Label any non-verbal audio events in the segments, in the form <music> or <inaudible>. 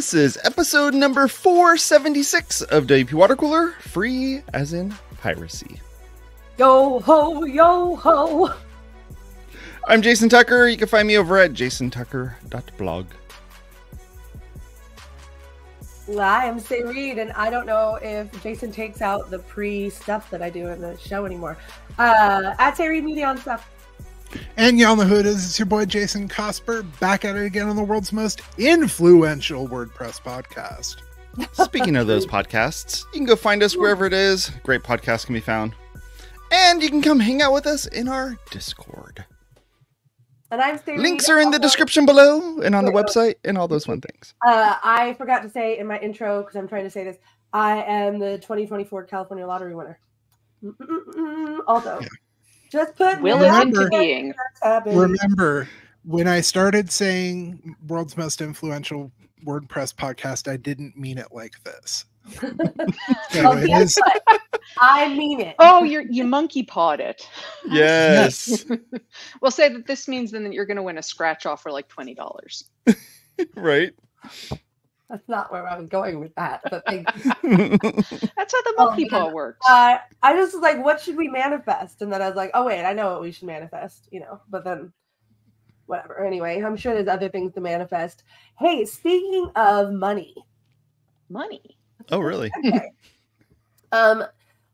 This is episode number 476 of WP Water Cooler, free as in piracy. Yo ho, yo ho. I'm Jason Tucker. You can find me over at jasontucker.blog. I am Sé Reed, and I don't know if Jason takes out the pre stuff that I do in the show anymore. Uh, at Sé Reed Media on stuff. And y'all know who it is. It's your boy Jason Cosper, back at it again on the world's most influential WordPress podcast. Speaking of those <laughs> podcasts, you can go find us wherever it is. Great podcasts can be found. And you can come hang out with us in our Discord. And I'm Sé Links are in the description below and on the website and all those fun things. Uh, I forgot to say in my intro because I'm trying to say this. I am the 2024 California Lottery winner. Mm-mm-mm-mm. Also, Yeah. Just put Will me it out Remember- into being? Remember, when I started saying world's most influential WordPress podcast, I didn't mean it like this. <laughs> So Oh, it guess is what? I mean it. Oh, you're you monkey pawed it. <laughs> Yes. <laughs> We'll say that this means then that you're going to win a scratch off for like twenty dollars. right? That's not where I was going with that. But thank you. <laughs> That's how the Oh, monkey paw man. works. uh, I just was like, what should we manifest? And then I was like, oh wait, I know what we should manifest, you know. But then, whatever. Anyway, I'm sure there's other things to manifest. Hey, speaking of money, Money. <laughs> oh, really? okay. um,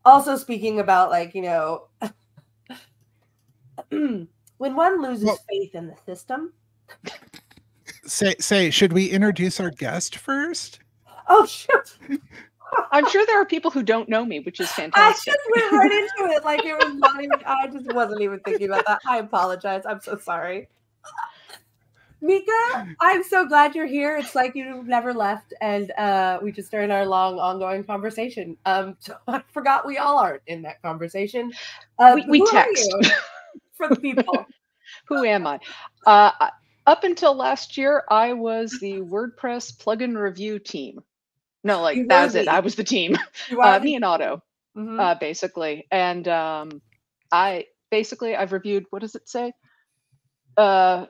also speaking about like you know, <clears throat> when one loses Well- faith in the system. Say say, should we introduce our guest first? Oh shoot! I'm sure there are people who don't know me, which is fantastic. I fantastic. just went right into it like it was not even. I just wasn't even thinking about that. I apologize. I'm so sorry. Mika, I'm so glad you're here. It's like you've never left, and uh, we just started our long, ongoing conversation. Um, so <laughs> I forgot we all aren't in that conversation. Uh, We- we who are text. you for the people. <laughs> Who am I? Uh, I- up until last year, I was the WordPress plugin review team. No, like You that were was it. I was the team. <laughs> Uh, me and Otto. Mhm. uh, basically. And um, I basically I've reviewed what does it say? Uh,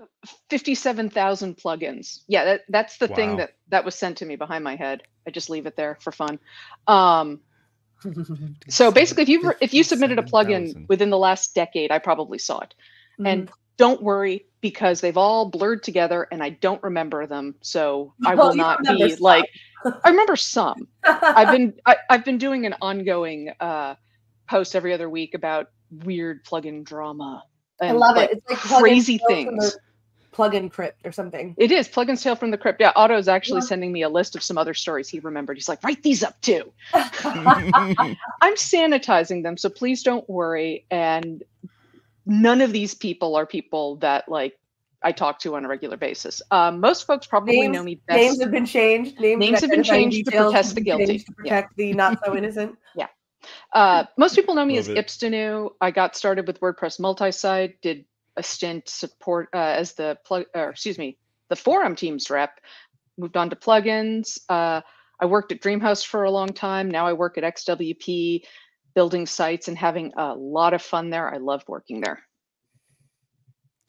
fifty-seven thousand plugins. Yeah, that, that's the Wow. thing that that was sent to me behind my head. I just leave it there for fun. Um, <laughs> so basically, if you if you submitted a plugin 57,000. within the last decade, I probably saw it. Mhm. And don't worry because they've all blurred together, and I don't remember them. So I will not be some. like. I remember some. <laughs> I've been I, I've been doing an ongoing uh, post every other week about weird plugin drama. I love like, it. It's like crazy Tales from the things. Plug-in crypt or something. It is plugins tale from the crypt. Yeah, Otto's actually Yeah. sending me a list of some other stories he remembered. He's like, write these up too. <laughs> <laughs> I'm sanitizing them, so please don't worry. And none of these people are people that like I talk to on a regular basis. Um, most folks probably Names- know me best. Names have been changed. Names, Names have been changed to details protect the guilty. To protect the not so <laughs> innocent. Yeah. Uh, most people know me as Love it. Ipstenu. I got started with WordPress multi-site, did a stint support uh, as the plug, or excuse me, the forum teams rep. Moved on to plugins. Uh, I worked at DreamHost for a long time. Now I work at XWP, building sites and having a lot of fun there. I loved working there.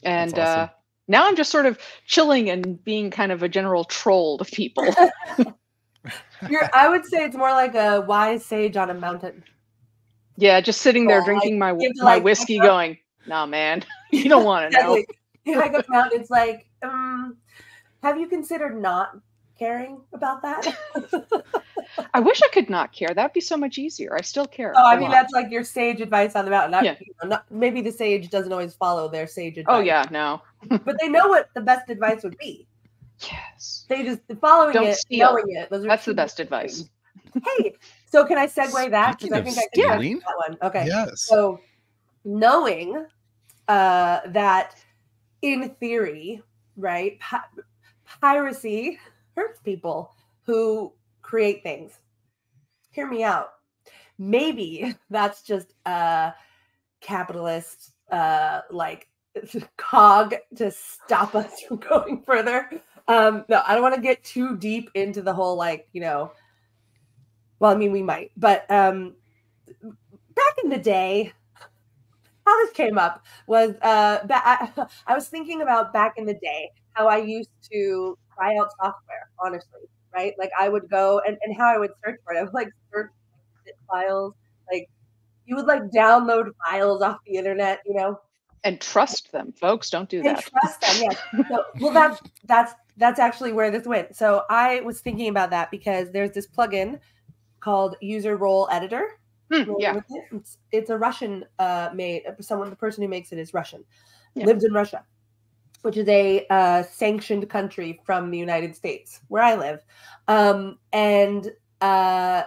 And awesome. uh, now I'm just sort of chilling and being kind of a general troll to people. <laughs> <laughs> You're, I would say it's more like a wise sage on a mountain. yeah, just sitting there Yeah, drinking my my like, whiskey, going, "Nah, man, <laughs> you don't want to know." Exactly. You hike up. It's like, um, have you considered not caring about that? I wish I could not care. That'd be so much easier. I still care. oh, I a mean, lot. that's like your sage advice on the mountain. Not, Yeah. you know, not, maybe the sage doesn't always follow their sage advice. Oh yeah, no. <laughs> but they know what the best advice would be. Yes. They just following Don't it, steal. knowing it. Those are That's the best different advice. things. Hey, so can I segue that? Because I of think I can catch that one. Okay. Yes. So, knowing uh, that in theory, right, pi- piracy hurts people who create things. Hear me out. Maybe <laughs> that's just a capitalist, uh, like <laughs> cog to stop us <laughs> from going further. Um, no, I don't want to get too deep into the whole, like, you know, well, I mean, we might, but um, back in the day, how this came up was uh, ba- I, I was thinking about back in the day how I used to try out software, honestly, right? Like I would go and, and how I would search for it, I would like search files, like you would like download files off the internet, you know, and trust them, folks. Don't do and that. trust them. Yes. So, well, that's that's that's actually where this went. So I was thinking about that because there's this plugin called User Role Editor. Hmm, yeah. it? It's, it's a Russian uh, made. Someone, the person who makes it is Russian. Yeah. Lives in Russia, which is a uh, sanctioned country from the United States, where I live. Um, and uh,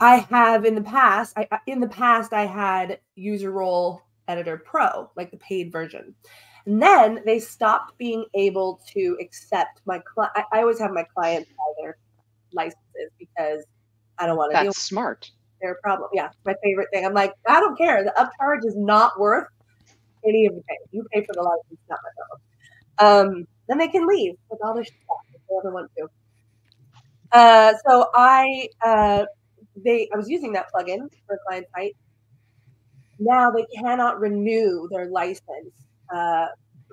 I have in the past, I in the past, I had User Role Editor Pro, like the paid version. And then they stopped being able to accept my client. I, always have my clients buy their licenses because I don't want to deal That's smart. their problem. Yeah, my favorite thing. I'm like, I don't care. The upcharge is not worth any of the. You pay for the license, not my. Um, then they can leave with all their stuff if they ever want to. Uh, so I, uh, they, I was using that plugin for client site. Now they cannot renew their license. Uh,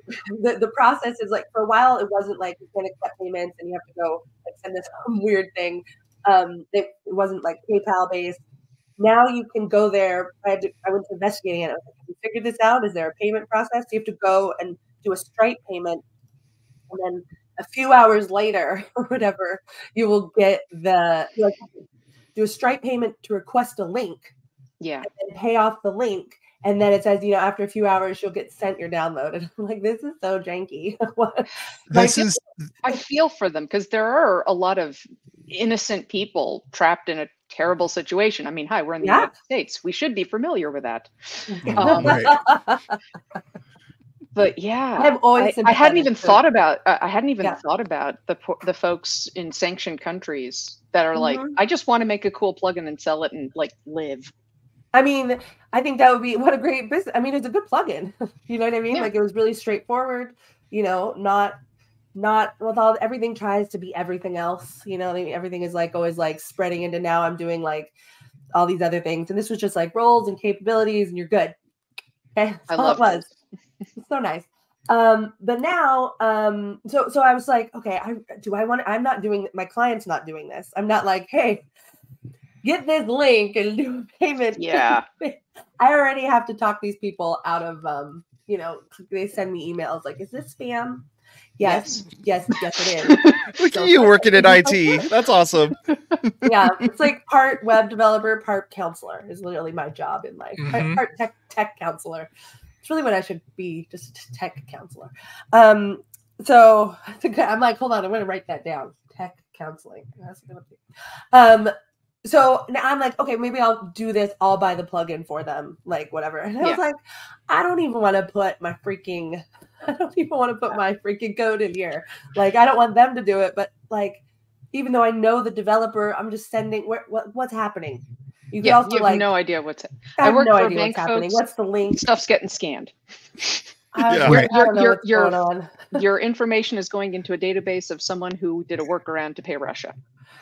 <laughs> the, the process is like for a while it wasn't like you can accept payments and you have to go like send this <laughs> weird thing um it, it wasn't like paypal based now you can go there i had to, i went to investigating it i was like have you figured this out is there a payment process you have to go and do a stripe payment and then a few hours later <laughs> or whatever you will get the like, do a stripe payment to request a link Yeah. and pay off the link. And then it says, you know, after a few hours, you'll get sent your download. <laughs> And I'm like, this is so janky. <laughs> This is I feel for them because there are a lot of innocent people trapped in a terrible situation. I mean, hi, we're in the Yeah. United States. We should be familiar with that. Um, right. <laughs> But yeah, I'm always I, I hadn't even to- thought about. I hadn't even Yeah. thought about the the folks in sanctioned countries that are like, Mhm. I just want to make a cool plugin and sell it and like live. I mean, I think that would be what a great business. I mean, it's a good plugin. <laughs> you know what I mean? Yeah. Like it was really straightforward. You know, not not with all everything tries to be everything else. You know, I mean, everything is like always like spreading into now. I'm doing like all these other things, and this was just like roles and capabilities, and you're good. Okay, that's I all it was. so nice. Um, but now, um, so so I was like, okay, I do I want I'm not doing my client's not doing this. I'm not like, hey, get this link and <laughs> do a payment. Yeah. <laughs> I already have to talk these people out of um, you know, they send me emails like, is this spam? Yes, yes, yes, it is. <laughs> Look So at you working in IT. That's awesome. <laughs> yeah, it's like part web developer, part counselor is literally my job in life. Part- Mhm. Part tech tech counselor. It's really what I should be, just a tech counselor. Um, so <laughs> I'm like, hold on, I'm gonna write that down. Tech counseling. That's gonna be. Um, so now I'm like, okay, maybe I'll do this. I'll buy the plugin for them, like whatever. <laughs> And I Yeah. was like, I don't even want to put my freaking, <laughs> I don't even want to put my freaking code in here. Like, I don't want them to do it, but like, even though I know the developer, I'm just sending. Where, what, what's happening? You can Yeah, also you have like, no idea what's I I have work no for a idea bank, what's happening. folks. What's the link? stuff's getting scanned. <laughs> Yeah. I Right. don't know what's going on. Your information is going into a database of someone who did a workaround to pay Russia.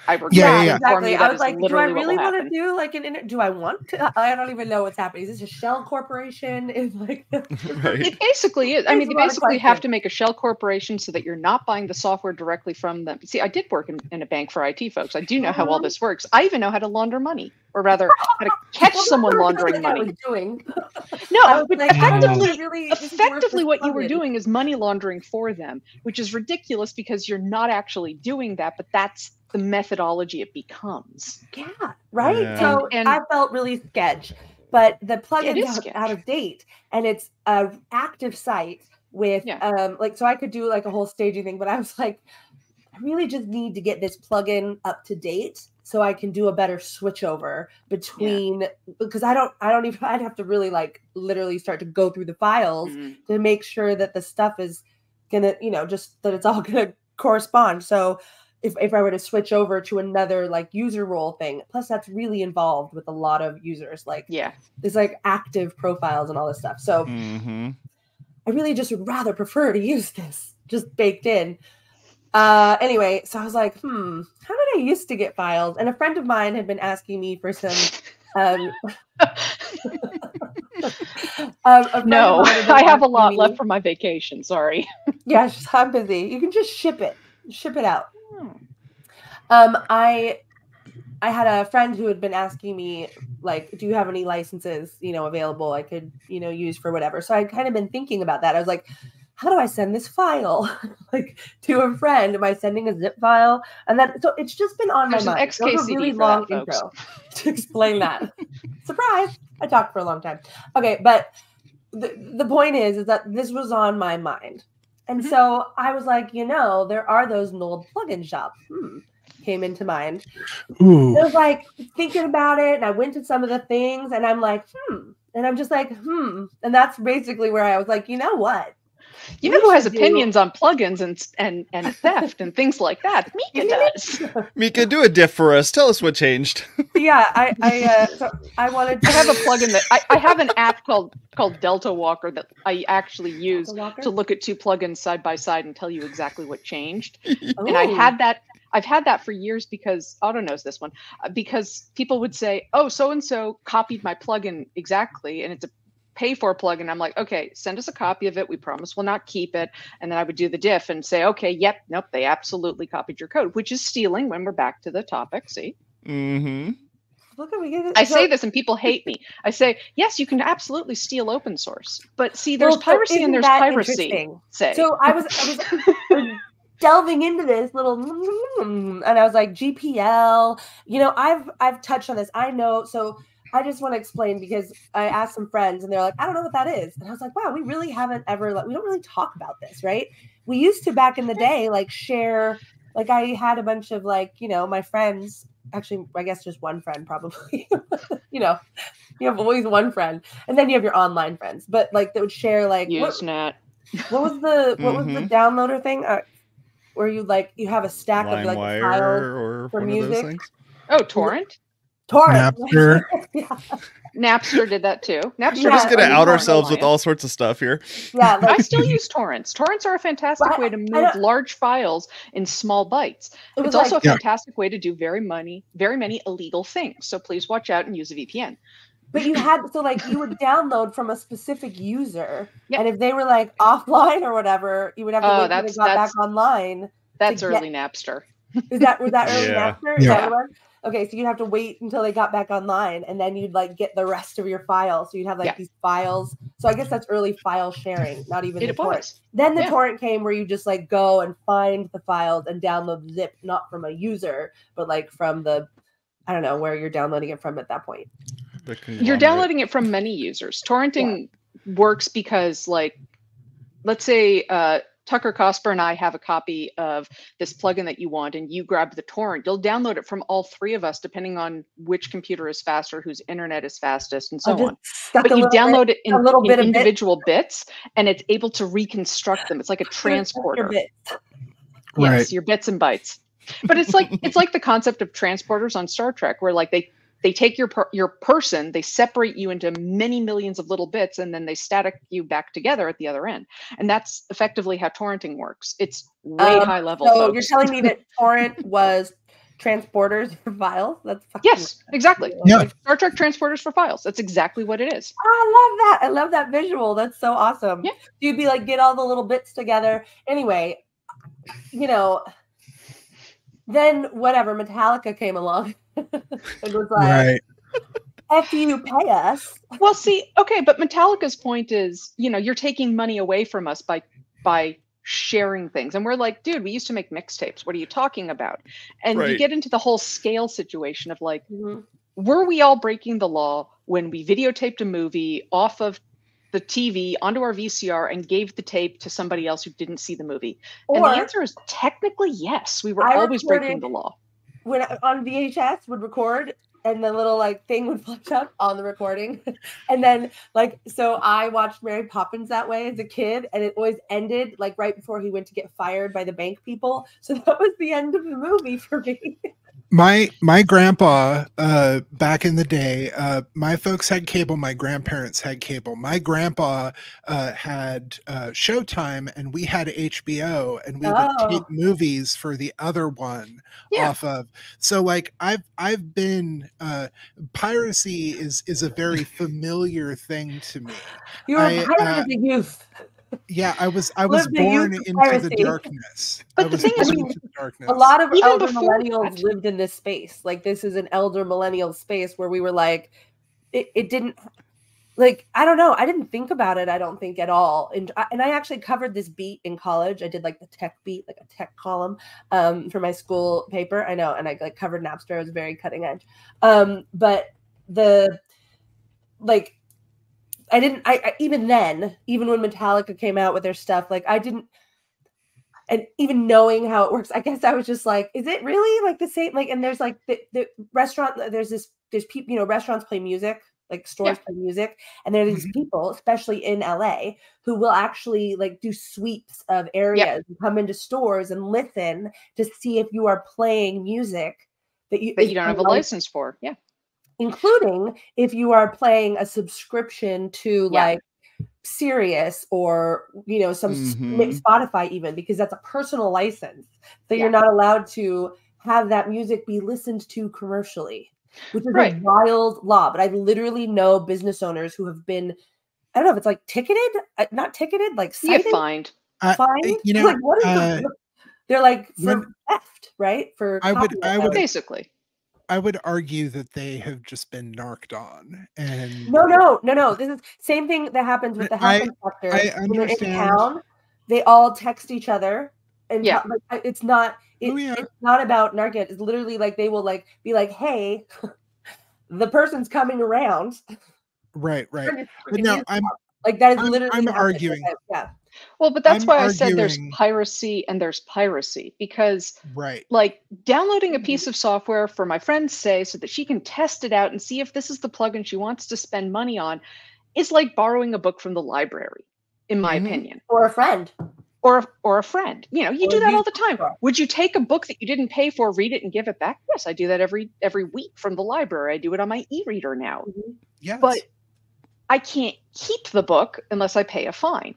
I work Yeah, yeah, yeah. exactly. I was like, do I really will want to do like an? Inter- do I want to? I don't even know what's happening. Is this a shell corporation? <laughs> Is like, <laughs> <laughs> Right. It basically is. I mean, a they basically have to make a shell corporation so that you're not buying the software directly from them. See, I did work in, in a bank for IT folks. I do know how all Mhm. this works. I even know how to launder money, or rather, how to catch Well, someone laundering money. doing. No, but like, I don't effectively, really- this is worth effectively, this what you were doing is money laundering for them, which is ridiculous because you're not actually doing that. But that's the methodology it becomes. Yeah, right. Yeah. So And- and- I felt really sketch, but the plugin is is out of date, and it's a active site with Yeah. um like so I could do like a whole staging thing, but I was like, I really just need to get this plugin up to date so I can do a better switch over between because I don't I don't even <laughs> I'd have to really like literally start to go through the files Mhm. to make sure that the stuff is gonna, you know, just that it's all <laughs> gonna correspond. So if, if I were to switch over to another like user role thing, plus that's really involved with a lot of users, like Yeah. there's like active profiles and all this stuff. So hmm I really just would rather prefer to use this just baked in. Uh anyway, so I was like, hmm, how did I used to get files? And a friend of mine had been asking me for some um, <laughs> um a No, mine had been I have a lot me- left for my vacation. Sorry. <laughs> Yeah, I'm busy. You can just ship it. Ship it out. Um, I I had a friend who had been asking me, like, do you have any licenses, you know, available I could, you know, use for whatever. So I'd kind of been thinking about that. I was like, how do I send this file <laughs> like to a friend? Am I sending a zip file? And then so it's just been on There's my an mind. That was a really long that, intro <laughs> to explain that. Surprise! I talked for a long time. Okay, but the, the point is, is that this was on my mind. And Mhm. so I was like, you know, there are those nulled plugin shops. Hmm, came into mind. Ooh. I was like thinking about it, and I went to some of the things, and I'm like, hmm. And I'm just like, hmm. And that's basically where I was like, you know what? You know who has should do- opinions on plugins and and and theft and things like that? <laughs> Mika does. <laughs> Mika, do a diff for us. Tell us what changed. <laughs> yeah, I, I, uh, so I wanted to I have a plugin that I, I have an app called called Delta Walker that I actually use to look at two plugins side by side and tell you exactly what changed. And I had that I've had that for years because Otto knows this one uh, because people would say, "Oh, so and so copied my plugin exactly," and it's a pay for plugin. I'm like, "Okay, send us a copy of it. We promise we'll not keep it." And then I would do the diff and say, "Okay, yep, nope, they absolutely copied your code," which is stealing. When we're back to the topic, see. Mm-hmm. Look at we get it. I so- say this and people hate me. I say, yes, you can absolutely steal open source, but see, there's Well, piracy and there's piracy. Say, So I was, I was, I was <laughs> delving into this little, and I was like GPL. You know, I've I've touched on this. I know. So I just want to explain because I asked some friends, and they're like, I don't know what that is, and I was like, Wow, we really haven't ever like we don't really talk about this, right? We used to back in the day, like share. Like I had a bunch of like you know my friends. Actually, I guess just one friend probably. <laughs> you know, you have always one friend, and then you have your online friends. But like they would share like what, Usenet. what was the what was the Mhm. downloader thing? Uh, where you like you have a stack of like the files. or for one of those music. Oh, torrent. Torrent. Napster. <laughs> yeah, Napster did that too. Napster. We're just gonna out ourselves with all sorts of stuff here. yeah. I <laughs> still use torrents. Torrents are a fantastic But way to move large files in small bytes. it It's also like, a Yeah. fantastic way to do very many, very many illegal things. So please watch out and use a VPN. but you had so like you would download from a specific user, Yeah. and if they were like offline or whatever, you would have to Oh, wait until they got back online. That's get- early Napster. Is that was that early <laughs> Yeah. Napster? Is Yeah. That what it was? Okay, so you'd have to wait until they got back online, and then you'd like get the rest of your files. So you'd have like Yeah. these files. So I guess that's early file sharing, not even the It torrent. was. Then the Yeah. torrent came where you just like go and find the files and download zip, not from a user, but like from the, I don't know where you're downloading it from at that point. You're downloading it from many users. Torrenting works because, like, let's say uh, Tucker Cosper and I have a copy of this plugin that you want, and you grab the torrent. You'll download it from all three of us, depending on which computer is faster, whose internet is fastest, and so on. But you little bit- download it in, a little in bit of bit. individual bits, and it's able to reconstruct them. It's like a <laughs> Just stuck your transporter. bits. Yes, Right. your bits and bytes. But it's like it's like the concept of transporters on Star Trek, where like they they take your per, your person, they separate you into many millions of little bits, and then they static you back together at the other end. And that's effectively how torrenting works. It's way Um, high level. So folks. you're telling me that <laughs> torrent was transporters for files? That's fucking yes, exactly. Yeah. Star Trek transporters for files. That's exactly what it is. I love that. I love that visual. That's so awesome. Yeah. You'd be like, get all the little bits together. Anyway, you know, then whatever, Metallica came along <laughs> <laughs> and was like, Right. after you pay us. <laughs> Well, see, okay, but Metallica's point is, you know, you're taking money away from us by by sharing things. And we're like, dude, we used to make mixtapes. What are you talking about? And you get into the whole scale situation of like, Mhm. were we all breaking the law when we videotaped a movie off of the TV onto our VCR and gave the tape to somebody else who didn't see the movie? and the answer is technically yes. We were I always breaking the law. When on VHS would record and the little like thing would flash up on the recording. <laughs> and then like so I watched Mary Poppins that way as a kid and it always ended like right before he went to get fired by the bank people. So that was the end of the movie for me. <laughs> my my grandpa uh back in the day uh my folks had cable my grandparents had cable my grandpa uh had uh showtime and we had hbo and we would Oh. take movies for the other one Yeah. off of so like i've i've been uh piracy is is a very familiar thing to me you're I, pirate uh, a youth. Yeah, I was I was Lived the youth born of into the darkness. But I the thing is, born we- into the a lot of Even elder millennials that. lived in this space. Like this is an elder millennial space where we were like, it, it didn't like I don't know. I didn't think about it. I don't think at all. And I, and I actually covered this beat in college. I did like the tech beat, like a tech column, um, for my school paper. I know, and I like covered Napster. I was very cutting edge. Um, but the like I didn't I, I even then, even when Metallica came out with their stuff, like I didn't and even knowing how it works, I guess I was just like, is it really like the same? Like, and there's like the, the restaurant, there's this, there's people, you know, restaurants play music, like stores play music, and there are these mm-hmm. people, especially in LA, who will actually like do sweeps of areas and come into stores and listen to see if you are playing music that you that is you don't have a license for. Yeah. Including if you are playing a subscription to Yeah. like Sirius or you know some s- Mhm. Spotify even because that's a personal license. So Yeah. you're not allowed to have that music be listened to commercially, which is Right. a wild law. But I literally know business owners who have been I don't know if it's like ticketed, uh, not ticketed, like You get cited, fined. I- fined. you know, like what is uh, the they're like for when- theft, right? For I would- I would- Basically. I would argue that they have just been narked on, and No, no, no, no. Uh, this is same thing that happens with the health I- inspector. I when they're in understand. town, they all text each other, and Yeah. tell- like, it's not. It, Oh, yeah. It's not about narcot. It's literally like they will like be like, "Hey, <laughs> the person's coming around." right, right. But freaking no, I'm off. Like that is I'm- literally. I'm arguing. Okay, Yeah, Well, but that's I'm why I said there's piracy and there's piracy because right. like downloading a piece of software for my friend's say so that she can test it out and see if this is the plugin she wants to spend money on is like borrowing a book from the library in my Mhm. opinion or a friend. or or a friend you know you Or do that all the time bookstore. would you take a book that you didn't pay for read it and give it back yes i do that every every week from the library i do it on my e-reader now Yes. but i can't keep the book unless i pay a fine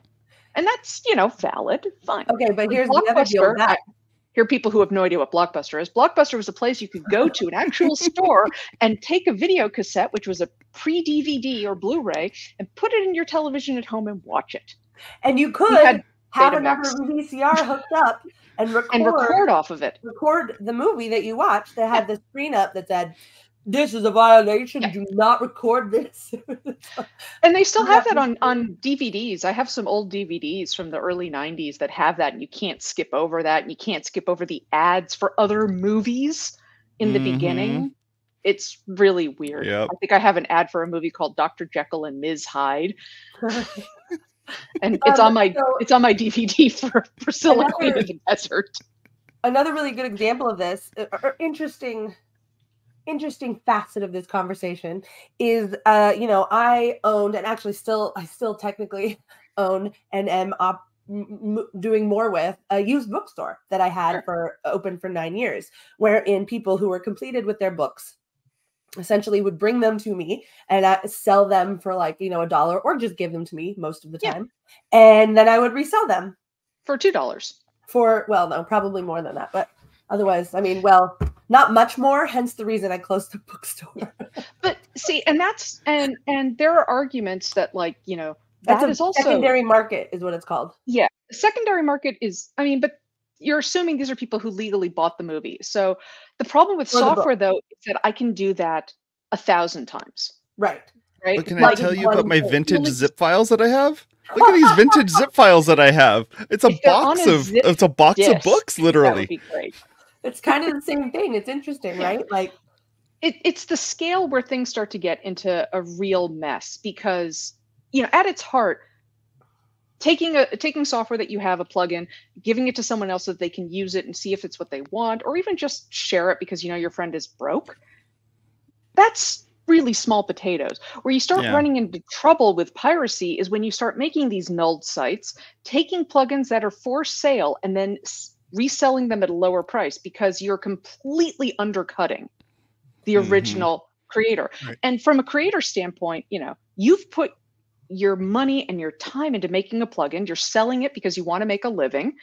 and that's you know valid fine Okay, but here's the other deal. That. I hear people who have no idea what Blockbuster is. Blockbuster was a place you could go to, an actual <laughs> store, and take a video cassette, which was a pre DVD or Blu ray, and put it in your television at home and watch it And you could had have another. VCR hooked up and <laughs> record, and record off of it. record the movie that you watched that had the screen up that said, "This is a violation. Yeah. Do not record this." <laughs> And they still have that on, on DVDs. I have some old DVDs from the early 90s that have that, and you can't skip over that. And you can't skip over the ads for other movies in the Mhm. beginning. It's really weird. Yep. I think I have an ad for a movie called Dr. Jekyll and Ms. Hyde. <laughs> and it's Um, on my so- it's on my DVD for <laughs> Priscilla Queen of the Desert. Another really good example of this, uh, or interesting, interesting facet of this conversation is, uh, you know, I owned and actually still, I still technically <laughs> own and am op- m- doing more with a used bookstore that I had Sure. for open for nine years, wherein people who were completed with their books essentially would bring them to me and I sell them for like you know a dollar or just give them to me most of the Yeah. time and then i would resell them For two dollars. for well no probably more than that but otherwise i mean well not much more hence the reason i closed the <laughs> bookstore. But see, and that's and and there are arguments that like, you know, that's that a is also secondary market is what it's called. Yeah secondary market is i mean but you're assuming these are people who legally bought the movie. So the problem with Or software though is that i can do that a thousand times right. right? But can I tell you about my vintage really- zip files that I have? Look at these vintage zip <laughs> files that I have. It's a If box a of it's a box of disk, books, that would literally. be great it's kind of the same <laughs> thing. It's interesting right? Like it, it's the scale where things start to get into a real mess because you know at its heart taking a taking software that you have a plugin giving it to someone else so that they can use it and see if it's what they want or even just share it because you know your friend is broke that's really small potatoes. Where you start Yeah. running into trouble with piracy is when you start making these nulled sites taking plugins that are for sale and then s- reselling them at a lower price because you're completely undercutting the Mhm. original creator. Right. And from a creator standpoint, you know, you've put your money and your time into making a plugin, you're selling it because you want to make a living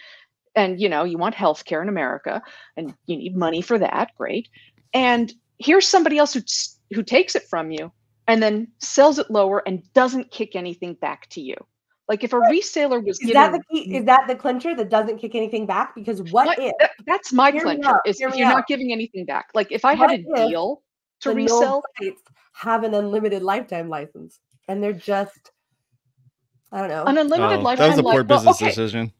and you know, you want healthcare in America and you need money for that, great. And here's somebody else who who takes it from you and then sells it lower and doesn't kick anything back to you. Like if a reseller was Is giving that the key? Is that the clincher that doesn't kick anything back? Because what What- if that- that's my Hear clincher out, is if you're out. not giving anything back. Like if I had a deal to resell, have an unlimited lifetime license and they're just, I don't know. an unlimited Oh, lifetime that was a poor li- well, business okay, decision.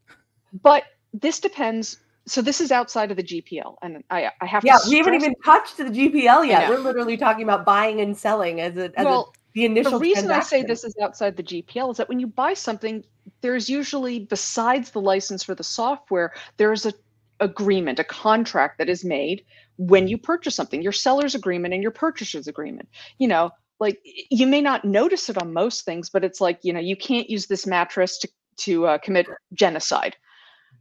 But this depends. So this is outside of the GPL, and I I have yeah, to. we haven't even touched the GPL yet. We're literally talking about buying and selling as a as well. The initial. the reason I say this is outside the GPL is that when you buy something, there's usually besides the license for the software, there is a agreement, a contract that is made when you purchase something, your seller's agreement and your purchaser's agreement. You know, like you may not notice it on most things, but it's like you know you can't use this mattress to to uh, commit genocide.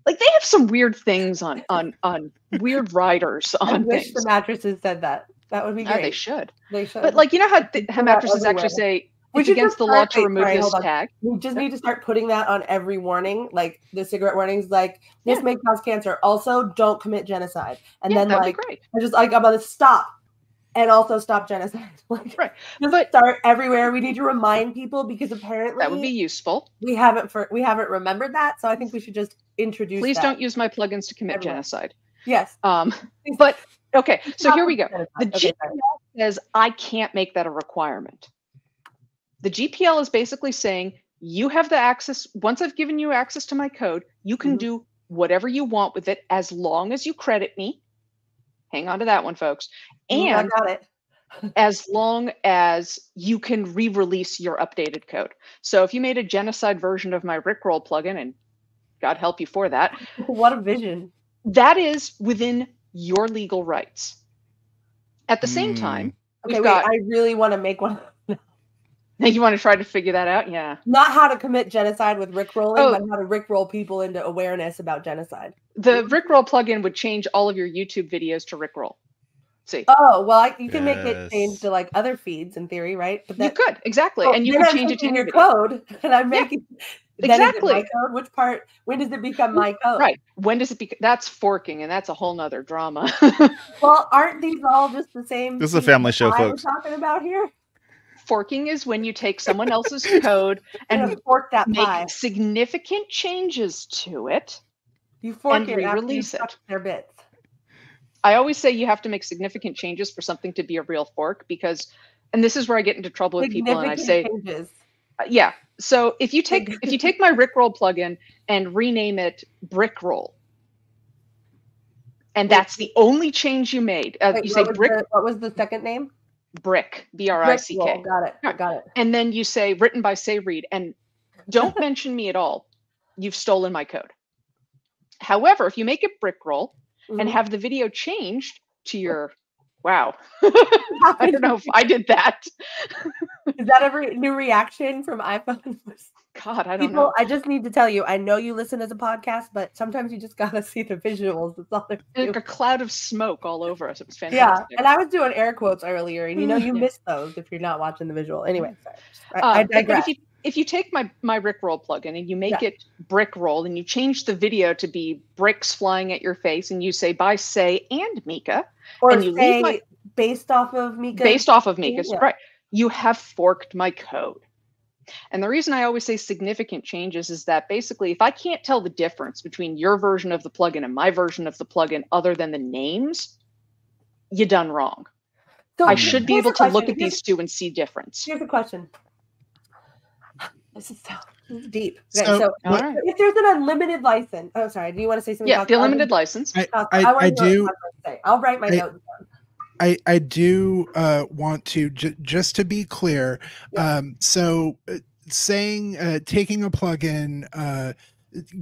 Like they have some weird things on on on weird riders I on wish things. the mattresses said that. That would be Yeah, great. they should. They should. But like you know how th- how mattresses actually say it's against the law to remove sorry, this tag. we just need to start putting that on every warning, like the cigarette warnings, like this Yeah. may cause cancer. Also, don't commit genocide. And yeah, then like be great. I just like I'm gonna stop and also stop genocide. <laughs> like Right. just But- start everywhere. We need to remind people because apparently That would be useful. we haven't for we haven't remembered that. So I think we should just introduce. Please don't use my plugins to commit Everywhere. genocide. Yes. Um, but okay, so here we go. The Okay, GPL says I can't make that a requirement. The GPL is basically saying you have the access. Once I've given you access to my code, you can Mhm. do whatever you want with it as long as you credit me. Hang on to that one, folks. sorry. I And got it. <laughs> as long as you can re-release your updated code. So if you made a genocide version of my Rickroll plugin, and God help you for that, <laughs> what a vision. That is within your legal rights. At the same Hmm. time, Okay, wait. got- I really want to make one. <laughs> you want to try to figure that out? Yeah. Not how to commit genocide with rickrolling, Oh. but how to rickroll people into awareness about genocide. The Rickroll plugin would change all of your YouTube videos to Rickroll. See, Oh well, I, you can make it change to like other feeds in theory, right? But you could exactly, oh, and you can change it to taking your video. code, <laughs> and I'm Yeah, making then is it exactly. my code. Which part? When does it become my code? Right. When does it become? That's forking, and that's a whole nother drama. <laughs> Well, aren't these all just the same? This is a family show, I was folks. talking about here, forking is when you take someone else's code <laughs> and and fork that pie. make significant changes to it. You fork and it re-release it. their bits. I always say you have to make significant changes for something to be a real fork because, and this is where I get into trouble with people, and I say, changes. Uh, yeah. So if you take if you <laughs> take my Rickroll plugin and rename it Brickroll, and that's the only change you made, uh, Wait, you say brick the- what was the second name? brick B R I C K, Got it. Got it. and then you say written by Sé Reed, and don't <laughs> mention me at all. You've stolen my code. However, if you make it Brickroll and Mhm. have the video changed to your wow, <laughs> <laughs> I don't know if I did that. Is that every new reaction from iPhone? <laughs> God, I don't People, know. I just need to tell you, I know you listen as a podcast, but sometimes you just gotta see the visuals. It's all. Like a cloud of smoke all over us. It was fantastic. Yeah, and I was doing air quotes earlier, and you know you Yeah. missed those if you're not watching the visual. Anyway, sorry. I, I um, but digress. if you if you take my my Rickroll plugin and you make Yeah. it brick roll and you change the video to be bricks flying at your face and you say by say and Mika or and you leave say my- based off of Mika. based off of Mika's Yeah. right, you have forked my code. And the reason I always say significant changes is that basically if I can't tell the difference between your version of the plugin and my version of the plugin other than the names, you done wrong. So I should be able to look at these two and see difference. Here's a question. This is so <laughs> this is deep. So, Okay, so, All right. if there's an unlimited license, oh sorry, do you want to say something? Yeah, about the unlimited limited license. I, Uh, I, I do. Say. I'll write my I- notes. down. I, I do uh, want to j- just to be clear. Yeah. Um, so uh, saying uh, taking a plugin, uh,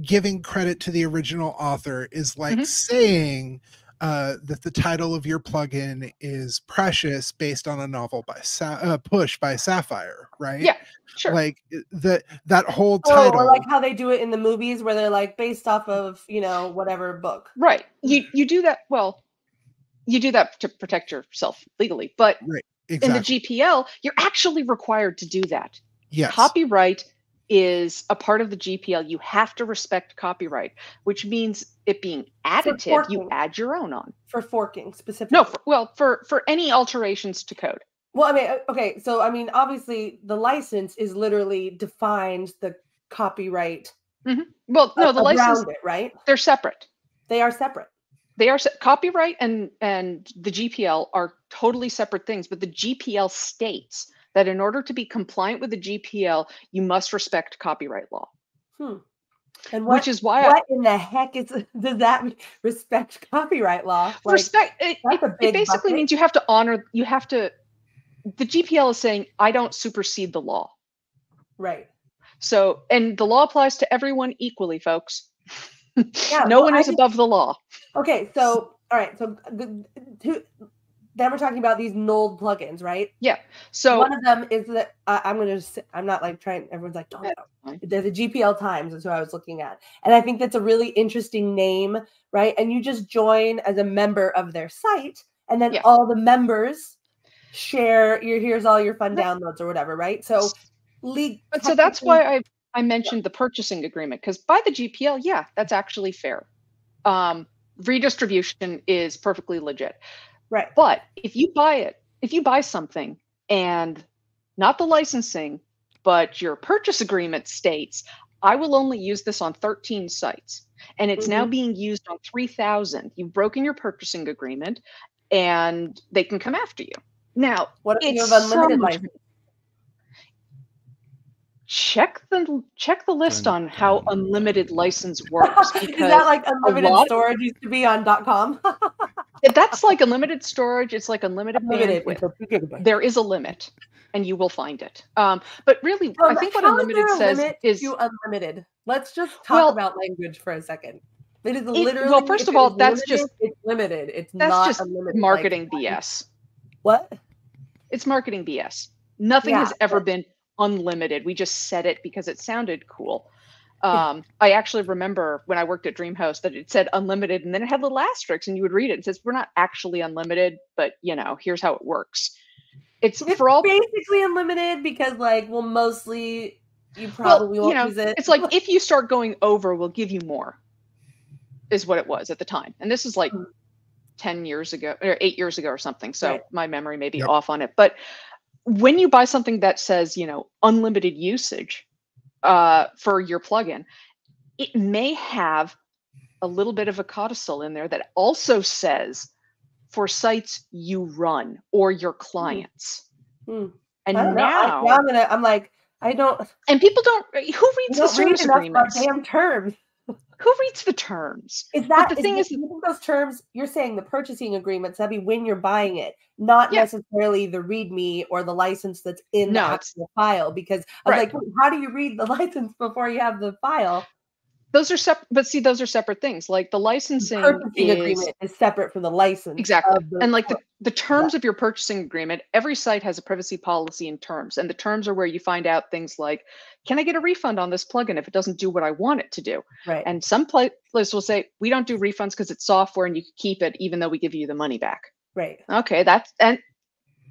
giving credit to the original author is like Mhm. saying uh, that the title of your plugin is precious based on a novel by Sa- uh, Push by Sapphire, right? Yeah, Sure. Like that that whole Oh, title. or like how they do it in the movies where they're like based off of, you know, whatever book. Right. You you do that well. You do that to protect yourself legally, but in exactly. the GPL, you're actually required to do that. yes. Copyright is a part of the GPL. You have to respect copyright, which means it being additive. You add your own on. For forking specifically. No, for, well, for for any alterations to code. Well, I mean, uh, okay, so I mean, obviously, the license is literally defines the copyright Well, no, the license it, right? they're separate. They are separate. They are se- copyright and and the GPL are totally separate things, but the GPL states that in order to be compliant with the GPL, you must respect copyright law, Hmm. And what, which is why I what in the heck is <laughs> does that respect copyright law? Like, respect it, it, it basically bucket. means you have to honor you have to the GPL is saying I don't supersede the law. right. So and the law applies to everyone equally, folks. Yeah, <laughs> no well, one is just- above the law. Okay, so all right, so the, two, then we're talking about these nulled plugins, right? Yeah. So One of them is that uh, I'm gonna. I'm not like trying. Everyone's like, don't. Know. There's a GPL Times is who I was looking at, and I think that's a really interesting name, right? And you just join as a member of their site, and then Yeah. all the members share your here's all your fun downloads or whatever, right? So, league. But so that's why I I mentioned the purchasing agreement because by the GPL, yeah, that's actually fair. Um, redistribution is perfectly legit. Right. But if you buy it, if you buy something and not the licensing, but your purchase agreement states, I will only use this on 13 sites, and it's now mm-hmm. being used on 3,000, you've broken your purchasing agreement, and they can come after you. Now, What if you have unlimited so license? Check the check the list on how unlimited license <laughs> works is that like unlimited storage used to be on .com? that's like unlimited storage. It's like unlimited <laughs> unlimited. bandwidth. until two gigabytes. There is a limit, and you will find it. Um, but really, I Um, think what unlimited says is to unlimited. Let's just talk Well- about language for a second. It is literally. well, first of all, that's limited, just- it's limited. It's not just unlimited. like- marketing BS. what? It's marketing BS. Nothing Yeah, has ever been unlimited. We just said it because it sounded cool. Um, I actually remember when I worked at DreamHost that it said unlimited and then it had little asterisks and you would read it. It says, We're not actually unlimited, but you know, here's how it works. It's It's for all basically unlimited because, like, well, mostly you probably you won't know, use it. It's like <laughs> if you start going over, we'll give you more, is what it was at the time. And this is like Hmm. 10 years ago or eight years ago or something. So Right. my memory may be Yep. off on it. But when you buy something that says, you know, unlimited usage uh, for your plugin, it may have a little bit of a codicil in there that also says for sites you run or your clients. Hmm. And I don't know. I- now, now I'm gonna. I'm like, I don't. and people don't, who reads the don't read service enough agreements? damn terms. Who reads the terms? Is that the is thing is- those terms? You're saying the purchasing agreements. That'd be when you're buying it, not Yeah. necessarily the README or the license that's in No, the file. Because I was Right. like, how do you read the <laughs> license before you have the file? Those are separate, but see, those are separate things. Like the The licensing purchasing is agreement is separate from the license. exactly, of the- and like the, the terms of your purchasing agreement. Every site has a privacy policy and terms, and the terms are where you find out things like, can I get a refund on this plugin if it doesn't do what I want it to do? right. And some pla- places will say we don't do refunds because it's software and you can keep it even though we give you the money back. right. Okay, that's and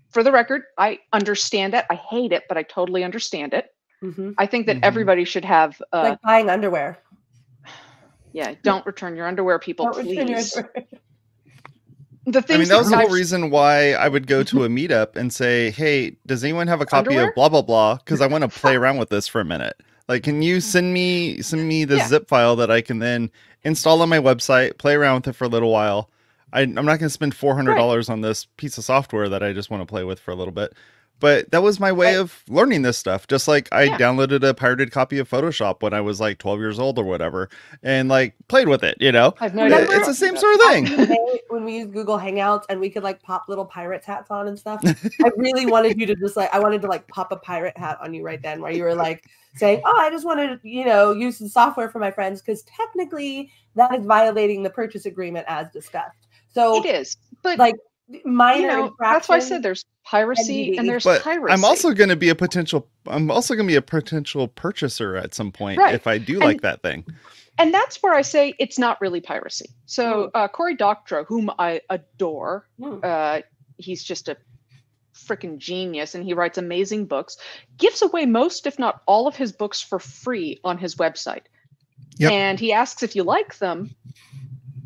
for the record, I understand it. I hate it, but I totally understand it. hmm I think that Mhm. everybody should have. Uh, like buying underwear. Yeah, don't return your underwear, people, Don't return your please. underwear. The I things mean, that was the whole I've- reason why I would go to a <laughs> meetup and say, "Hey, does anyone have a copy Underwear? of blah blah blah?" Because I want to play around with this for a minute. Like, can you send me send me the Yeah. zip file that I can then install on my website, play around with it for a little while? I, I'm not going to spend four hundred dollars on this piece of software that I just want to play with for a little bit. But that was my way Right. of learning this stuff. Just like I Yeah. downloaded a pirated copy of Photoshop when I was like 12 years old or whatever, and like played with it. You know, I have no It- idea. It's the same sort of thing. when we used Google Hangouts and we could like pop little pirates hats on and stuff. I really wanted you to just like I wanted to like pop a pirate hat on you right then where you were like saying, "Oh, I just wanted to, you know, use the software for my friends because technically that is violating the purchase agreement as discussed." So It is, but like minor you know, that's why I said there's piracy and NDE. there's but piracy. I'm also going to be a potential. I'm also going to be a potential purchaser at some point Right. if I do And- like that thing. and that's where I say it's not really piracy. Hmm. So uh, Cory Doctorow, whom I adore, Hmm. uh, he's just a freaking genius, and he writes amazing books. Gives away most, if not all, of his books for free on his website. Yep. And he asks if you like them,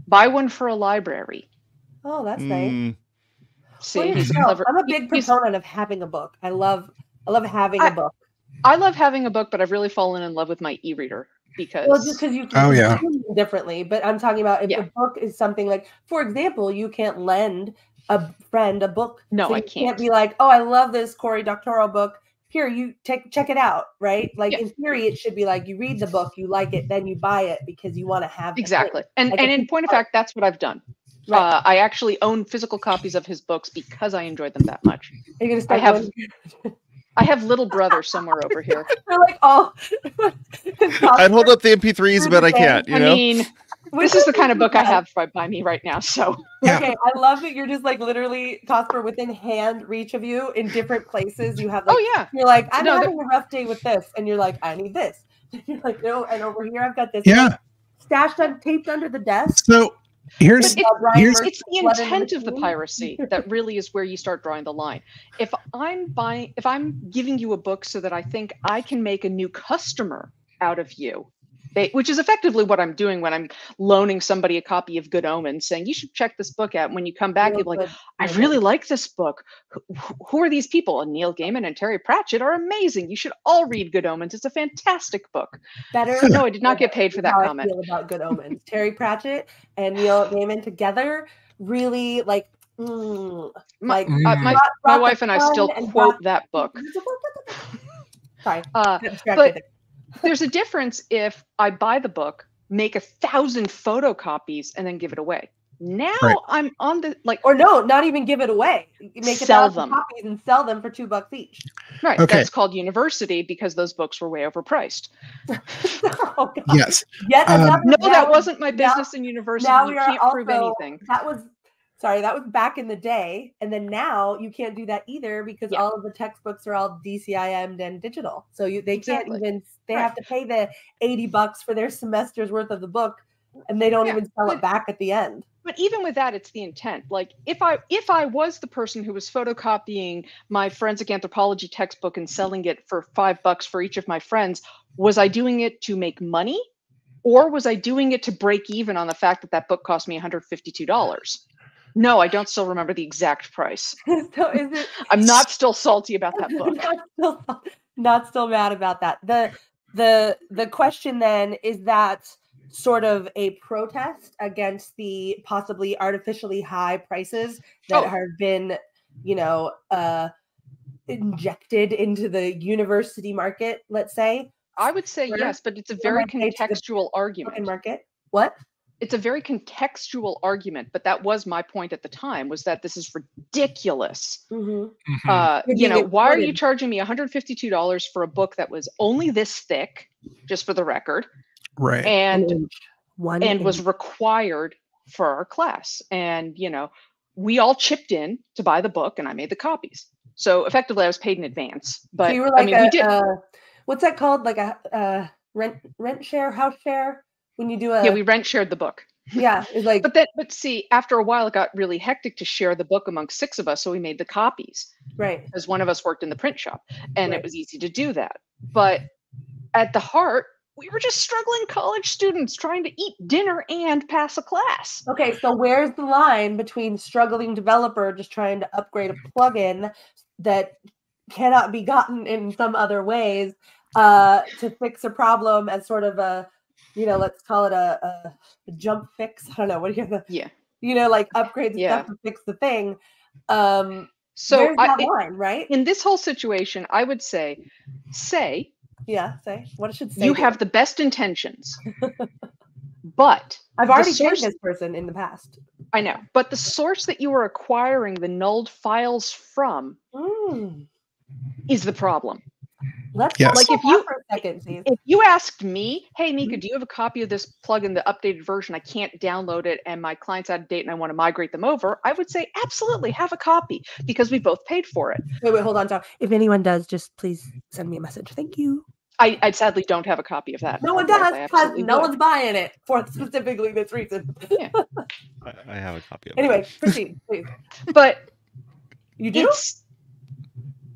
buy one for a library. Oh, that's nice. See, Well, he's a you know, clever. I'm a big he's- proponent of having a book. I love I love having I- a book. I love having a book, but I've really fallen in love with my e-reader because Well, just because you Oh, can yeah. differently. But I'm talking about if Yeah. the book is something like, for example, you can't lend a friend a book. No, so I you can't. be like, oh, I love this Cory Doctorow book. Here, you take check it out, right? Like Yeah. in theory, it should be like you read the book, you like it, then you buy it because you want to have exactly. And Like and in point of fact, that's what I've done. Right. Uh, I actually own physical copies of his books because I enjoyed them that much. Are you gonna start have- I have little brother somewhere over here. <laughs> They're like, oh, I'd hold up the MP3s, but I can't. You I know, mean, this is the kind of book I have by, by me right now. So Yeah. Okay, I love that you're just like literally Cosper within hand reach of you in different places. You have like oh yeah. you're like, I'm No, the- having a rough day with this, and you're like, I need this. <laughs> you're like, no, and over here I've got this. Yeah. stashed on taped under the desk. So here's Uh, here's- it's the intent of the piracy that really is where you start drawing the line. If i'm buying if i'm giving you a book so that i think i can make a new customer out of you they, which is effectively what i'm doing when i'm loaning somebody a copy of good omens saying you should check this book out and when you come back Real you're like i really like this book who, who are these people and neil gaiman and terry pratchett are amazing you should all read good omens it's a fantastic book better. no i did not get paid for that how I comment feel about Good Omens. <laughs> Terry Pratchett and Neil Gaiman together really like. Mm, my, like uh, my, Mm. my brought- brought the wife and i still and quote brought- that book <laughs> Sorry, uh, got distracted. There's a difference if I buy the book, make a thousand photocopies, and then give it away. Now Right. I'm on the like or no, not even give it away. You Make a Sell thousand them. copies and sell them for two bucks each. right. Okay. That's called university because those books were way overpriced. <laughs> oh, God. yes. Yet Um. No, now that wasn't my now- business in university. now you we can't prove also- anything. That was sorry, that was back in the day, and then now you can't do that either because Yeah. all of the textbooks are all DCIM'd and digital. So you they Exactly. can't even they Right. have to pay the eighty bucks for their semester's worth of the book, and they don't Yeah, even sell but- it back at the end. But even with that, it's the intent. Like if I if I was the person who was photocopying my forensic anthropology textbook and selling it for five bucks for each of my friends, was I doing it to make money? Or was I doing it to break even on the fact that that book cost me $152? No, I don't still remember the exact price. <laughs> so is it <laughs> I'm not still salty about that <laughs> book. not, still, not still mad about that. The the the question then is that sort of a protest against the possibly artificially high prices that Oh. have been, you know, uh injected into the university market, let's say, I would say yes, but it's a very might say to the contextual argument. market. What? It's a very contextual argument, but that was my point at the time was that this is ridiculous. Mhm. Mhm. uh, You're you know, why are you charging me $152 for a book that was only this thick, just for the record, right. and one and was required for our class? And you know, we all chipped in to buy the book, and I made the copies. So effectively, I was paid in advance. But so you were like I mean, a, we did. uh, what's that called? Like a uh, rent rent share, house share. When you do a yeah, we rent shared the book. yeah, it's like But then, but see, after a while, it got really hectic to share the book among six of us. So we made the copies. right. because one of us worked in the print shop and Right. it was easy to do that. But at the heart, we were just struggling college students trying to eat dinner and pass a class. Okay, so where's the line between struggling developer just trying to upgrade a plugin that cannot be gotten in some other ways uh, to fix a problem as sort of a, you know, let's call it a, a, a jump fix. <laughs> I don't know what do you, have. Yeah. you know, like upgrade the Yeah. stuff to fix the thing. Um, So I, that line, right? in this whole situation, I would say, say Yeah, say what it should say. you have the best intentions, but <laughs> I've already source- this person in the past. I know, but the source that you are acquiring the nulled files from Mm, is the problem. Let's Yes. talk Like, if you- for a second, please. if you asked me, hey Mika, mm-hmm. do you have a copy of this plugin, the updated version? I can't download it and my client's out of date and I want to migrate them over. I would say absolutely have a copy because we both paid for it. Wait, wait, hold on, Tom. If anyone does, just please send me a message. Thank you. I, I sadly don't have a copy of that. No one does because no would. one's buying it for specifically this reason. I, I have a copy of it. anyway, proceed, please. But You do? it's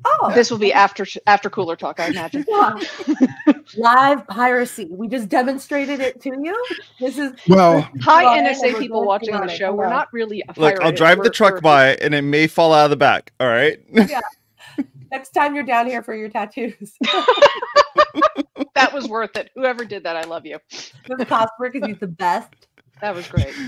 Oh, this will be after after cooler talk, I imagine. Wow. <laughs> live piracy. We just demonstrated it to you. This is Well, Hi Well, NSA people watching the show. We're not really a Look, I'll drive the we're- truck by and it may fall out of the back. All right. <laughs> Yeah. Next time you're down here for your tattoos, <laughs> that was worth it. Whoever did that, I love you. this is Cosper because he's the best. That was great. <sighs>